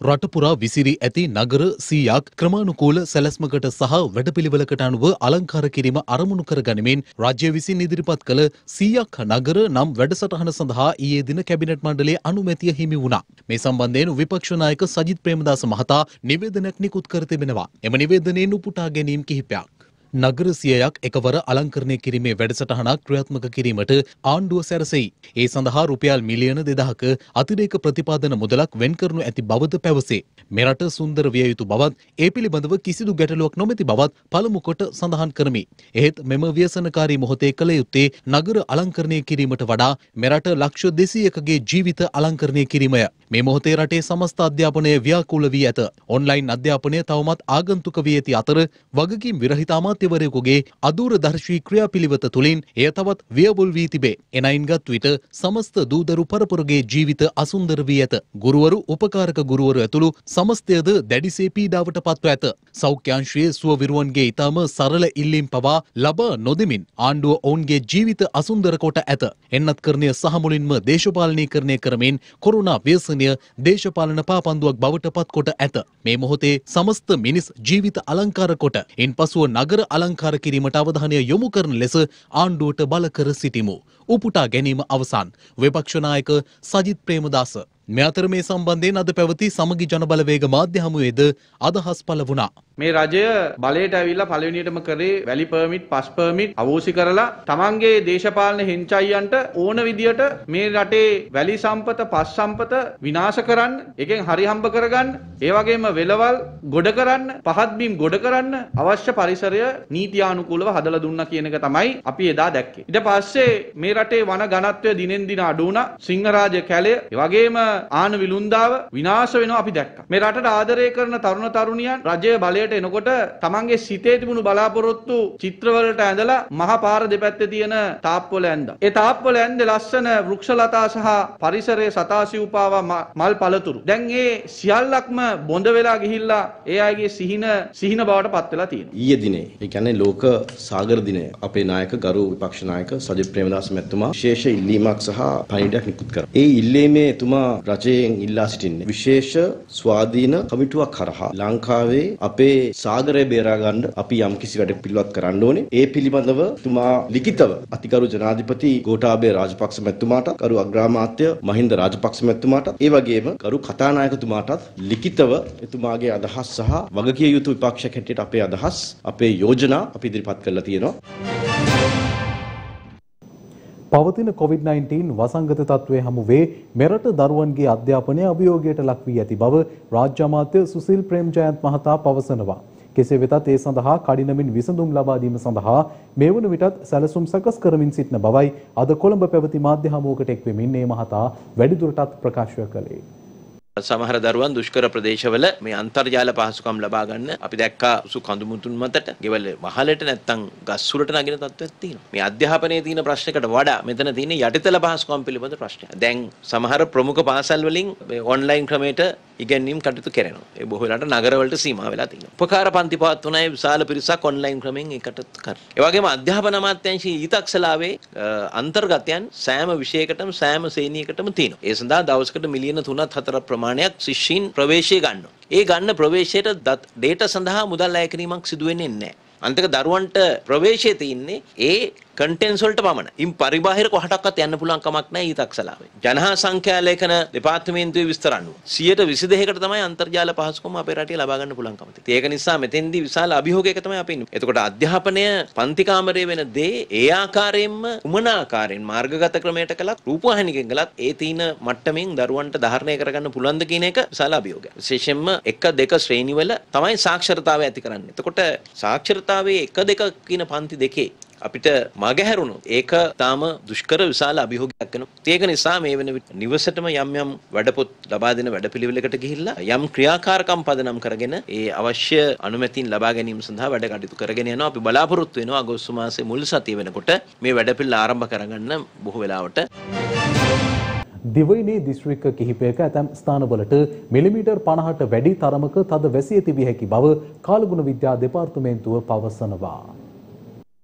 රටපුරා විසිරී ඇති නගර සීයක් ක්‍රමානුකූල සැලැස්මකට සහ වැඩපිළිවෙලකට අනුව අලංකාර කිරීම අරමුණු කර ගනිමින් රාජ්‍ය විසින් ඉදිරිපත් කළ සීයක් නගර නම් වැඩසටහන සඳහා ඊයේ දින කැබිනට් මණ්ඩලයේ අනුමැතිය හිමි වුණා. මේ සම්බන්ධයෙන් විපක්ෂ නායක සජිත් ප්‍රේමදාස මහතා නිවේදනයක් නිකුත් කර තිබෙනවා. එම නිවේදනයෙන් උපුටා ගැනීම් කිහිපයක්. නගර සියයක් එකවර අලංකරණය කිරීමේ වැඩසටහනක් ක්‍රියාත්මක කිරීමට ආණ්ඩුව සැරසෙයි. ඒ සඳහා රුපියල් මිලියන දෙදහක අතිරේක ප්‍රතිපාදන මුදලක් වෙන් කරනු ඇති බවද පැවසේ. මෙරට සුන්දර විය යුතු බවත් ඒ පිළිබඳව කිසිදු ගැටලුවක් නොමැති බවත් පළමු කොට සඳහන් කරමි. එහෙත් මෙම ව්‍යසනකාරී මොහොතේ කළ යුත්තේ නගර අලංකරණය කිරීමට වඩා මෙරට ලක්ෂ දෙසීයකගේ ජීවිත අලංකරණය කිරීමය. මේ මොහොතේ රටේ සමස්ත අධ්‍යාපනය ව්‍යාකූල වී ඇත. ඔන්ලයින් අධ්‍යාපනය තවමත් ආගන්තුක වී ඇති අතර වගකීම් විරහිත අමාත්‍යවරයෙකුගේ අදූරදර්ශී ක්‍රියාපිළිවෙත තුළින් එය තවත් ව්‍යවුල් වී තිබේ. එනයින්ගත් විට සමස්ත දූදරු පරපුරගේ ජීවිත අසුන්දර වී ඇත. ගුරුවරු උපකාරක ගුරුවරු ඇතුළු සමස්තයද දැඩිසේ පීඩාවට පත්ව ඇත. සෞඛ්‍යංශයේ සුවවිරුවන්ගේ ඉතාම සරල ඉල්ලීම් පවා ලබා නොදෙමින් ආණ්ඩුව ඔවුන්ගේ ජීවිත අසුන්දර කොට ඇත. එන්නත් කරණය සහ මුලින්ම දේශපාලනීකරණය කරමින් කොරුණා ව්‍යසනය දේශපාලන පාපන්දුවක් බවට පත් කොට ඇත. මේ මොහොතේ සමස්ත මිනිස් ජීවිත අලංකාර කොට ඉන් පසුව නගර අලංකාර කිරීමට අවධානය යොමු කරන ලෙස ආණ්ඩුවට බල කර සිටිමු. උපුටා ගැනීම අවසන්. විපක්ෂනායක සජිත් ප්‍රේමදාස. මේ අතර මේ සම්බන්ධයෙන් අද පැවති සමගි ජනබලවේග මාධ්‍ය හමුවේද අදහස් පළ වුණා. මේ රජය බලයට ඇවිල්ලා පළවෙනියටම කරේ වැලි පර්මිට් පස් පර්මිට් අවෝසි කරලා තමන්ගේ දේශපාලන හෙංචයියන්ට ඕන විදියට මේ රටේ වැලි සම්පත පස් සම්පත විනාශ කරන්න එකෙන් හරි හම්බ කරගන්න ඒ වගේම වෙලවල් ගොඩ කරන්න පහත් බීම් ගොඩ කරන්න අවශ්‍ය පරිසරය නීතියානුකූලව හදලා දුන්නා කියන එක තමයි අපි එදා දැක්කේ. ඊට පස්සේ මේ රටේ වන ඝනත්වය දිනෙන් දින අඩු වුණා. සිංහරාජ කැලය ඒ වගේම ආන විලුන්දාව විනාශ වෙනවා අපි දැක්කා. මේ රටට ආදරය කරන තරුණ තරුණියන් රජය බලයට එනකොට තමන්ගේ සිතේ තිබුණු බලාපොරොත්තු චිත්‍රවලට ඇඳලා මහ පාර දෙපැත්තේ තියෙන තාප්වල ඇඳා. ඒ තාප්වල ඇඳේ ලස්සන වෘක්ෂලතා සහ පරිසරයේ සතාසිව්පාවා මල් පළතුරු. දැන් ඒ සියල්ලක්ම බොඳ වෙලා ගිහිල්ලා ඒ අයගේ සිහින සිහින බවට පත් වෙලා තියෙනවා. ඊයේ දිනේ ඒ කියන්නේ ලෝක සාගර දිනය අපේ නායක ගරු විපක්ෂ නායක සජිත් ප්‍රේමදාස මැතිතුමා විශේෂ ඉල්ලීමක් සහ පණිවිඩයක් නිකුත් කරා. ඒ ඉල්ලීමේ එතුමා රජයෙන් ඉල්ලා සිටින්නේ විශේෂ ස්වාධීන කමිටුවක් කරහා ලංකාවේ අපේ සාගරය බේරා ගන්න අපි යම් කිසි වැඩ පිළිවෙත් කරන්න ඕනේ. ඒ පිළිබඳව තුමා ලිඛිතව අතිගරු ජනාධිපති ගෝඨාභය රාජපක්ෂ මැතිතුමාට, ගරු අග්‍රාමාත්‍ය මහින්ද රාජපක්ෂ මැතිතුමාට, ඒ වගේම ගරු කතානායකතුමාටත් ලිඛිතව එතුමාගේ අදහස් සහ වගකිය යුතු විපක්ෂයක් හැටියට අපේ අදහස්, අපේ යෝජනා අපි ඉදිරිපත් කරලා තියෙනවා. පවතින COVID-19 වසංගත තත්ත්වය හමුවේ මෙරට දරුවන්ගේ අධ්‍යාපනය අභියෝගයට ලක් වී ඇති බව රාජ්‍ය අමාත්‍ය සුසිල් ප්‍රේම්ජයන්ත් මහතා පවසනවා. කෙසේ වෙතත් ඒ සඳහා කඩිනමින් විසඳුම් ලබා දීම සඳහා මේ වන විටත් සැලසුම් සකස් කරමින් සිටින බවයි අද කොළඹ පැවති මාධ්‍ය හමුවකට එක්වෙමින් මේ මහතා වැඩිදුරටත් ප්‍රකාශ කළේ. සමහර දරුවන් දුෂ්කර ප්‍රදේශවල මේ අන්තර්ජාල පහසුකම් ලබා ගන්න අපි දැක්කා සු කඳුමුතුන් මතට ගෙවල වහලට නැත්තම් ගස් උරට නගින තත්ත්වයක් තියෙනවා. මේ අධ්‍යාපනයේ තියෙන ප්‍රශ්නයකට වඩා මෙතන තියෙන යටිතල පහසුකම් පිළිබඳ ප්‍රශ්නයක්. දැන් සමහර ප්‍රමුඛ පාසල් වලින් ඔන්ලයින් ක්‍රමයට ඉගැන්වීම් කටයුතු කරනවා. ඒ බොහෝ වෙලාවට නගරවලට සීමා වෙලා තියෙනවා. උපකාර පන්ති පවත්වන අය විශාල පිරිසක් ඔන්ලයින් ක්‍රමෙන් ඒකට කරනවා. ඒ වගේම අධ්‍යාපන අමාත්‍යාංශයේ ඊතක්ෂලාවේ අන්තර්ගතයන් සෑම විෂයකටම සෑම ශ්‍රේණියකටම තියෙනවා. ඒ සඳහා දවසකට මිලියන 3ත් 4ක් ප්‍රමාණයක් ශිෂ්‍යීන් ප්‍රවේශය ගන්නවා. ඒ ගන්න ප්‍රවේශයට ඩේටා සඳහා මුදල් අය කිරීමක් සිදු වෙන්නේ නැහැ. අන්තික දරුවන්ට ප්‍රවේශය තියන්නේ ඒ කන්ටෙන්ට්ස් වලට පමණයි. ඉන් පරිබාහිර කොහටක්වත් යන්න පුළුවන් කමක් නැහැ ඊතක්සලාවේ. ජනහා සංඛ්‍යා ලේඛන දෙපාර්තමේන්තුවේ විස්තර අනුව 122කට තමයි අන්තර්ජාල පහසුකම් අපේ රටේ ලබා ගන්න පුළුවන්කම තියෙන්නේ. ඒක නිසා මෙතෙන්දී විශාල අභියෝගයක තමයි අපි ඉන්නේ. එතකොට අධ්‍යාපනය පන්ති කාමරයේ වෙන දේ ඒ ආකාරයෙන්ම උමන ආකාරයෙන් මාර්ගගත ක්‍රමයට කළත් රූපවාහිනියකින් කළත් ඒ තීන මට්ටමින් දරුවන්ට ධාරණය කරගන්න පුළුවන්ද කියන එක විශාල අභියෝගයක්. විශේෂයෙන්ම 1 2 ශ්‍රේණිවල තමයි සාක්ෂරතාවය ඇති කරන්නේ. එතකොට සාක්ෂරතාවයේ 1 2 කියන පන්ති දෙකේ අපිට මගහැරුණොත් ඒක තාම දුෂ්කර විශාල අභියෝගයක් වෙනවා. ඒක නිසා මේ වෙන විට නිවසටම යම් යම් වැඩපොත් ලබා දෙන වැඩපිළිවෙලකට ගිහිල්ලා යම් ක්‍රියාකාරකම් පදනම් කරගෙන ඒ අවශ්‍ය අනුමැතින් ලබා ගැනීම සඳහා වැඩ කටයුතු කරගෙන යනවා. අපි බලාපොරොත්තු වෙනවා අගෝස්තු මාසයේ මුල් සතිය වෙනකොට මේ වැඩපිළිවෙල ආරම්භ කරගන්න බොහෝ වෙලාවට දිවයිනේ දිස්ත්‍රික්ක කිහිපයක ඇතැම් ස්ථානවලට මිලිමීටර් 50ට වැඩි තරමක තද වැසිය තිබිය හැකි බව කාලගුණ විද්‍යා දෙපාර්තමේන්තුව පවසනවා.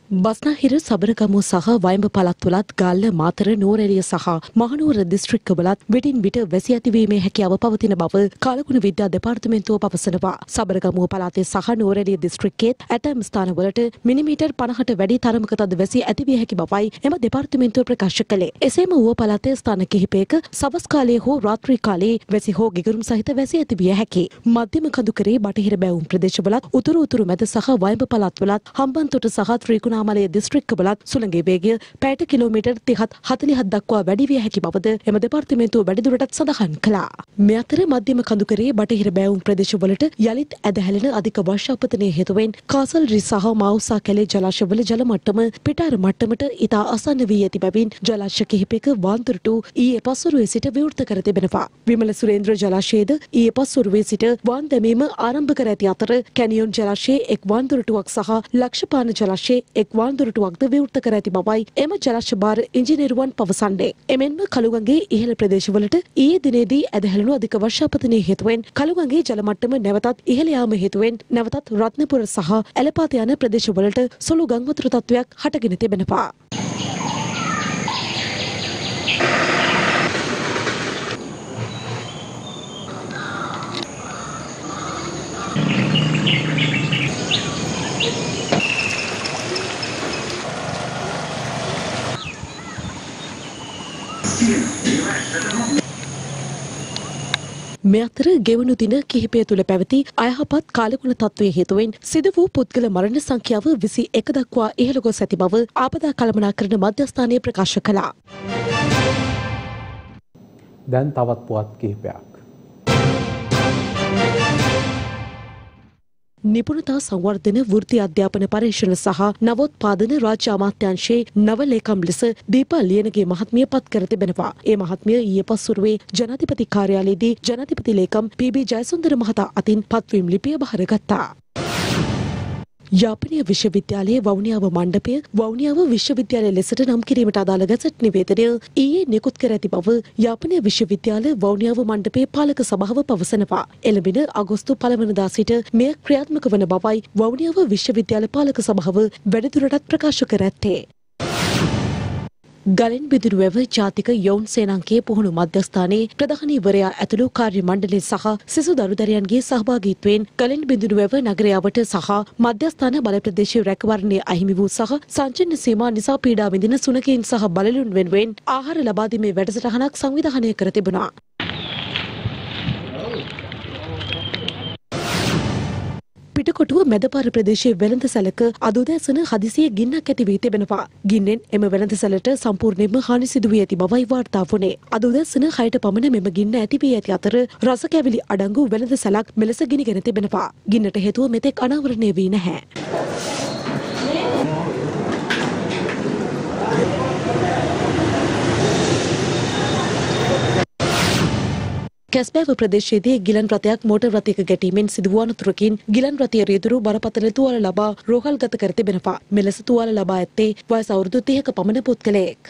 බස්නාහිර සබරගමුව සහ වයඹ පළත්වලත් ගල්ල මාතර නෝරැලිය සහ මහනුවර දිස්ත්‍රික්කවලත් විටින් විට වැසි ඇතිවීමේ හැකියාව පවතින බව කාලගුණ විද්‍යා දෙපාර්තමේන්තුව පවසනවා. සබරගමුව පළාතේ සහ නෝරැලිය දිස්ත්‍රික්කයේත් ඇතැම් ස්ථානවලට මිලිමීටර් 50ට වැඩි තරමක තද වැසි ඇතිවිය හැකි බවයි එම දෙපාර්තමේන්තුව ප්‍රකාශ කළේ. එසේම ඌව පළාතේ ස්ථාන කිහිපයක සවස් කාලයේ හෝ රාත්‍රී කාලයේ වැසි හෝ ගිගුරුම් සහිත වැසි ඇතිවිය හැකි. මධ්‍යම කඳුකරේ බටහිර බැවුම් ප්‍රදේශවලත් උතුරු උතුරු මැද සහ වයඹ පළාත්වලත් හම්බන්තොට සහ ත්‍රිකුණා ත්‍රිකුණාමලය දිස්ත්‍රික්කවලත් සුළඟේ වේගය පැයට කිලෝමීටර් 30ත් 40ත් දක්වා වැඩි විය හැකි බවද එම දෙපාර්තමේන්තුව වැඩිදුරටත් සඳහන් කළා. මේ අතර මධ්‍යම කඳුකරේ බටහිර බෑවුම් ප්‍රදේශවලට යළිත් ඇදහැලෙන අධික වර්ෂාපතනය හේතුවෙන් කාසල් රි සහ මාවුසා කැලේ ජලාශවල ජල මට්ටම පිටාර මට්ටමට ඉතා අසන්න වී ඇති බැවින් ජලාශ කිහිපයක වාන්තරටු ඊයේ පස්වරුවේ සිට විවෘත කර තිබෙනවා. විමල සුරේන්ද්‍ර ජලාශයේද ඊයේ පස්වරුවේ සිට වාන් දැමීම ආරම්භ කර ඇති අතර කැනියොන් ජලාශයේ එක් වාන්දුරටුවක් සහ ලක්ෂපාන ජලාශයේ එක් වාන්දුරටුවක්ද විවෘත කර ඇති බවයි එම ජලාශ භාර ඉංජිනේරුවන් පවසන්නේ. එමෙන්ම කළුගඟේ ඉහළ ප්‍රදේශවලට ඊයේ දිනේදී ඇදහැළුණු අධික වර්ෂාපතනය හේතුවෙන් කළුගඟේ ජල මට්ටම නැවතත් ඉහළ යාම හේතුවෙන් නැවතත් රත්නපුර සහ ඇලපාත යන ප්‍රදේශවලට සුළු ගංවතුර තත්ත්වයක් හටගෙන තිබෙනවා. මේ අතර ගෙවනු දින කිහිපය තුළ පැවති අයහපත් කාලගුණ තත්ත්වය හේතුවෙන් සිදු වූ පුද්ගල මරණ සංඛ්‍යාව විසි එක දක්වා ඉහළ ගොස් ඇති බව ආපදා කළමනාකරන මධ්‍යස්ථානය ප්‍රකාශ කළා. දැන් තවත් පුවත් කිහිපයක්. නිපුණතා සංවර්ධන වෘත්ති අධ්‍යාපන පරීක්ෂණ සහ නවෝත්පාදන රාජ්‍ය අමාත්‍යංශයේ නව ලේකම් ලෙස දීපා ලියනගේ මහත්මිය පත් කර තිබෙනවා. ඒ මහත්මිය ඊයේ පස්වරුවේ ජනාධිපති කාර්යාලයේදී ජනාධිපති ලේකම් පී.බී. ජයසුන්දර මහතා අතින් පත්වීම් ලිපිය බහරගත්තා. යාපනය විශ්වවිද්‍යාලයේ වවුනියාව මණ්ඩපය වවුනියාව විශ්වවිද්‍යාලය ලෙසට නම් කිරීමට අදාළ ගැසට් නිවේදනය ඊයේ නිකුත් කර ඇති බව යාපනය විශ්වවිද්‍යාල වවුනියාව මණ්ඩපයේ පාලක සභාව පවසනවා. එළඹෙන අගෝස්තු පළවනදා සිට මෙය ක්‍රියාත්මක වන බවයි වවුනියාව විශ්වවිද්‍යාල පාලක සභාව වැඩිදුරටත් ප්‍රකාශ කර ඇත්තේ. ගලෙන් බිදුරු වැව ජාතික යොවුන් සේනාංකයේ පුහුණු මධ්‍යස්ථානයේ ප්‍රධානීවරයා ඇතුළු කාර්ය මණ්ඩලය සහ සිසු දරුදරයන්ගේ සහභාගීත්වයෙන් ගලෙන් බිදුරු වැව නගරයාවට සහ මධ්‍යස්ථාන බල ප්‍රදේශයේ රැකවරණය අහිමි වූ සහ සංචලන සීමා නිසා පීඩා විඳින සුනකයින් සහ බලලුන් වෙනුවෙන් ආහාර ලබා දීමේ වැඩසටහනක් සංවිධානය කර තිබුණා. පිටකොටුව මැදපාර ප්‍රදේශයේ වෙළඳ සැලක අද උදෑසන හදිසියේ ගින්නක් ඇති වී තිබෙනවා. ගින්නෙන් එම වෙළඳ සැලට සම්පූර්ණයෙන්ම හානි සිදු වී ඇති බවයි වාර්තා වුණේ. අද උදෑසන 6ට පමණ මෙම ගින්න ඇති වී ඇති අතර රස කැවිලි අඩංගු වෙළඳ සැලක් මෙලෙස ගිනිගෙන තිබෙනවා. ගින්නට හේතුව මෙතෙක් අනාවරණය වී නැහැ. කැස්බෑව ප්‍රදේශයේදී ගිලන් රථයක් මෝටර් රථයක ගැටීමෙන් සිදුවූ අනතුරකින් ගිලන් රථය රියදුරු බරපතල තුවාල ලබා රෝහල්ගත කර තිබෙනවා. මෙලෙස තුවාල ලබා ඇත්තේ වයස අවුරුදු 30ක පමණ පුද්ගලයෙක්.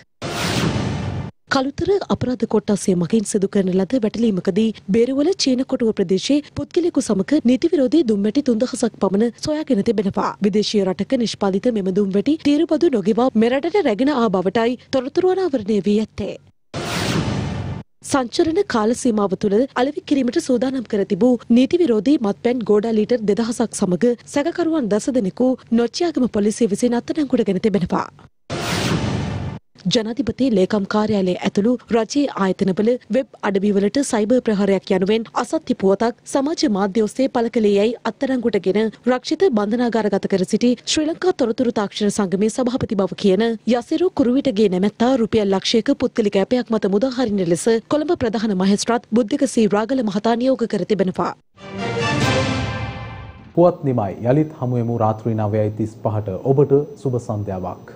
කළුතර අපරාධ කොට්ටාසය මගින් සිදු කරන ලද වැටලීමකදී බේරුවල චීන කොටුව ප්‍රදේශයේ පුද්ගලයෙකු සමග නීති විරෝධී දුම්වැටි තුන්දහසක් පමණ සොයාගෙන තිබෙනවා. විදේශීය රටක නිෂ්පාදිත මෙම දුම්වැටි තීරුබදු නොගෙවා මෙරටට රැගෙන ආ බවටයි තොරතුරු අනාවරණය වී ඇත්තේ. සංචරණ කාල සීමාව තුළ අලෙවි කිරීමට සූදානම් කර තිබූ නීති විරෝධී මත්පැන් ගෝඩා ලීටර් දෙදහසක් සමග සැකකරුවන් දස දෙනෙකු නොච්චයාගම පොලිසිය විසින් අත්අඩංගුවට ගෙන තිබෙනවා. ජනාධිපති ලේකම් කාර්යාලය ඇතුළු රජයේ ආයතනවල වෙබ් අඩවිවලට සයිබර් ප්‍රහාරයක් යනුවෙන් අසත්‍ය පුවතක් සමාජ මාධ්‍ය ඔස්සේ පළ කළේ යැයි අත්අඩංගුවටගෙන රක්ෂිත බන්ධනාගාරගත කර සිටි ශ්‍රී ලංකා තොරතුරු තාක්ෂණ සංගමේ සභාපති බව කියන යසිරු කුරුවිටගේ නැමැත්තා රුපියල් ලක්ෂයක පුද්ගලික ඇපයක් මත මුදාහරින ලෙස කොළඹ ප්‍රධාන මහේස්ත්‍රාත් බුද්ධික සී රාගල මහතා නියෝග කර තිබෙනවා. පුවත් නිමයි යළිත් හමුවෙමු රාත්‍රී නවයයි තිස් පහට ඔබට සුබ සන්ධ්‍යාවක්.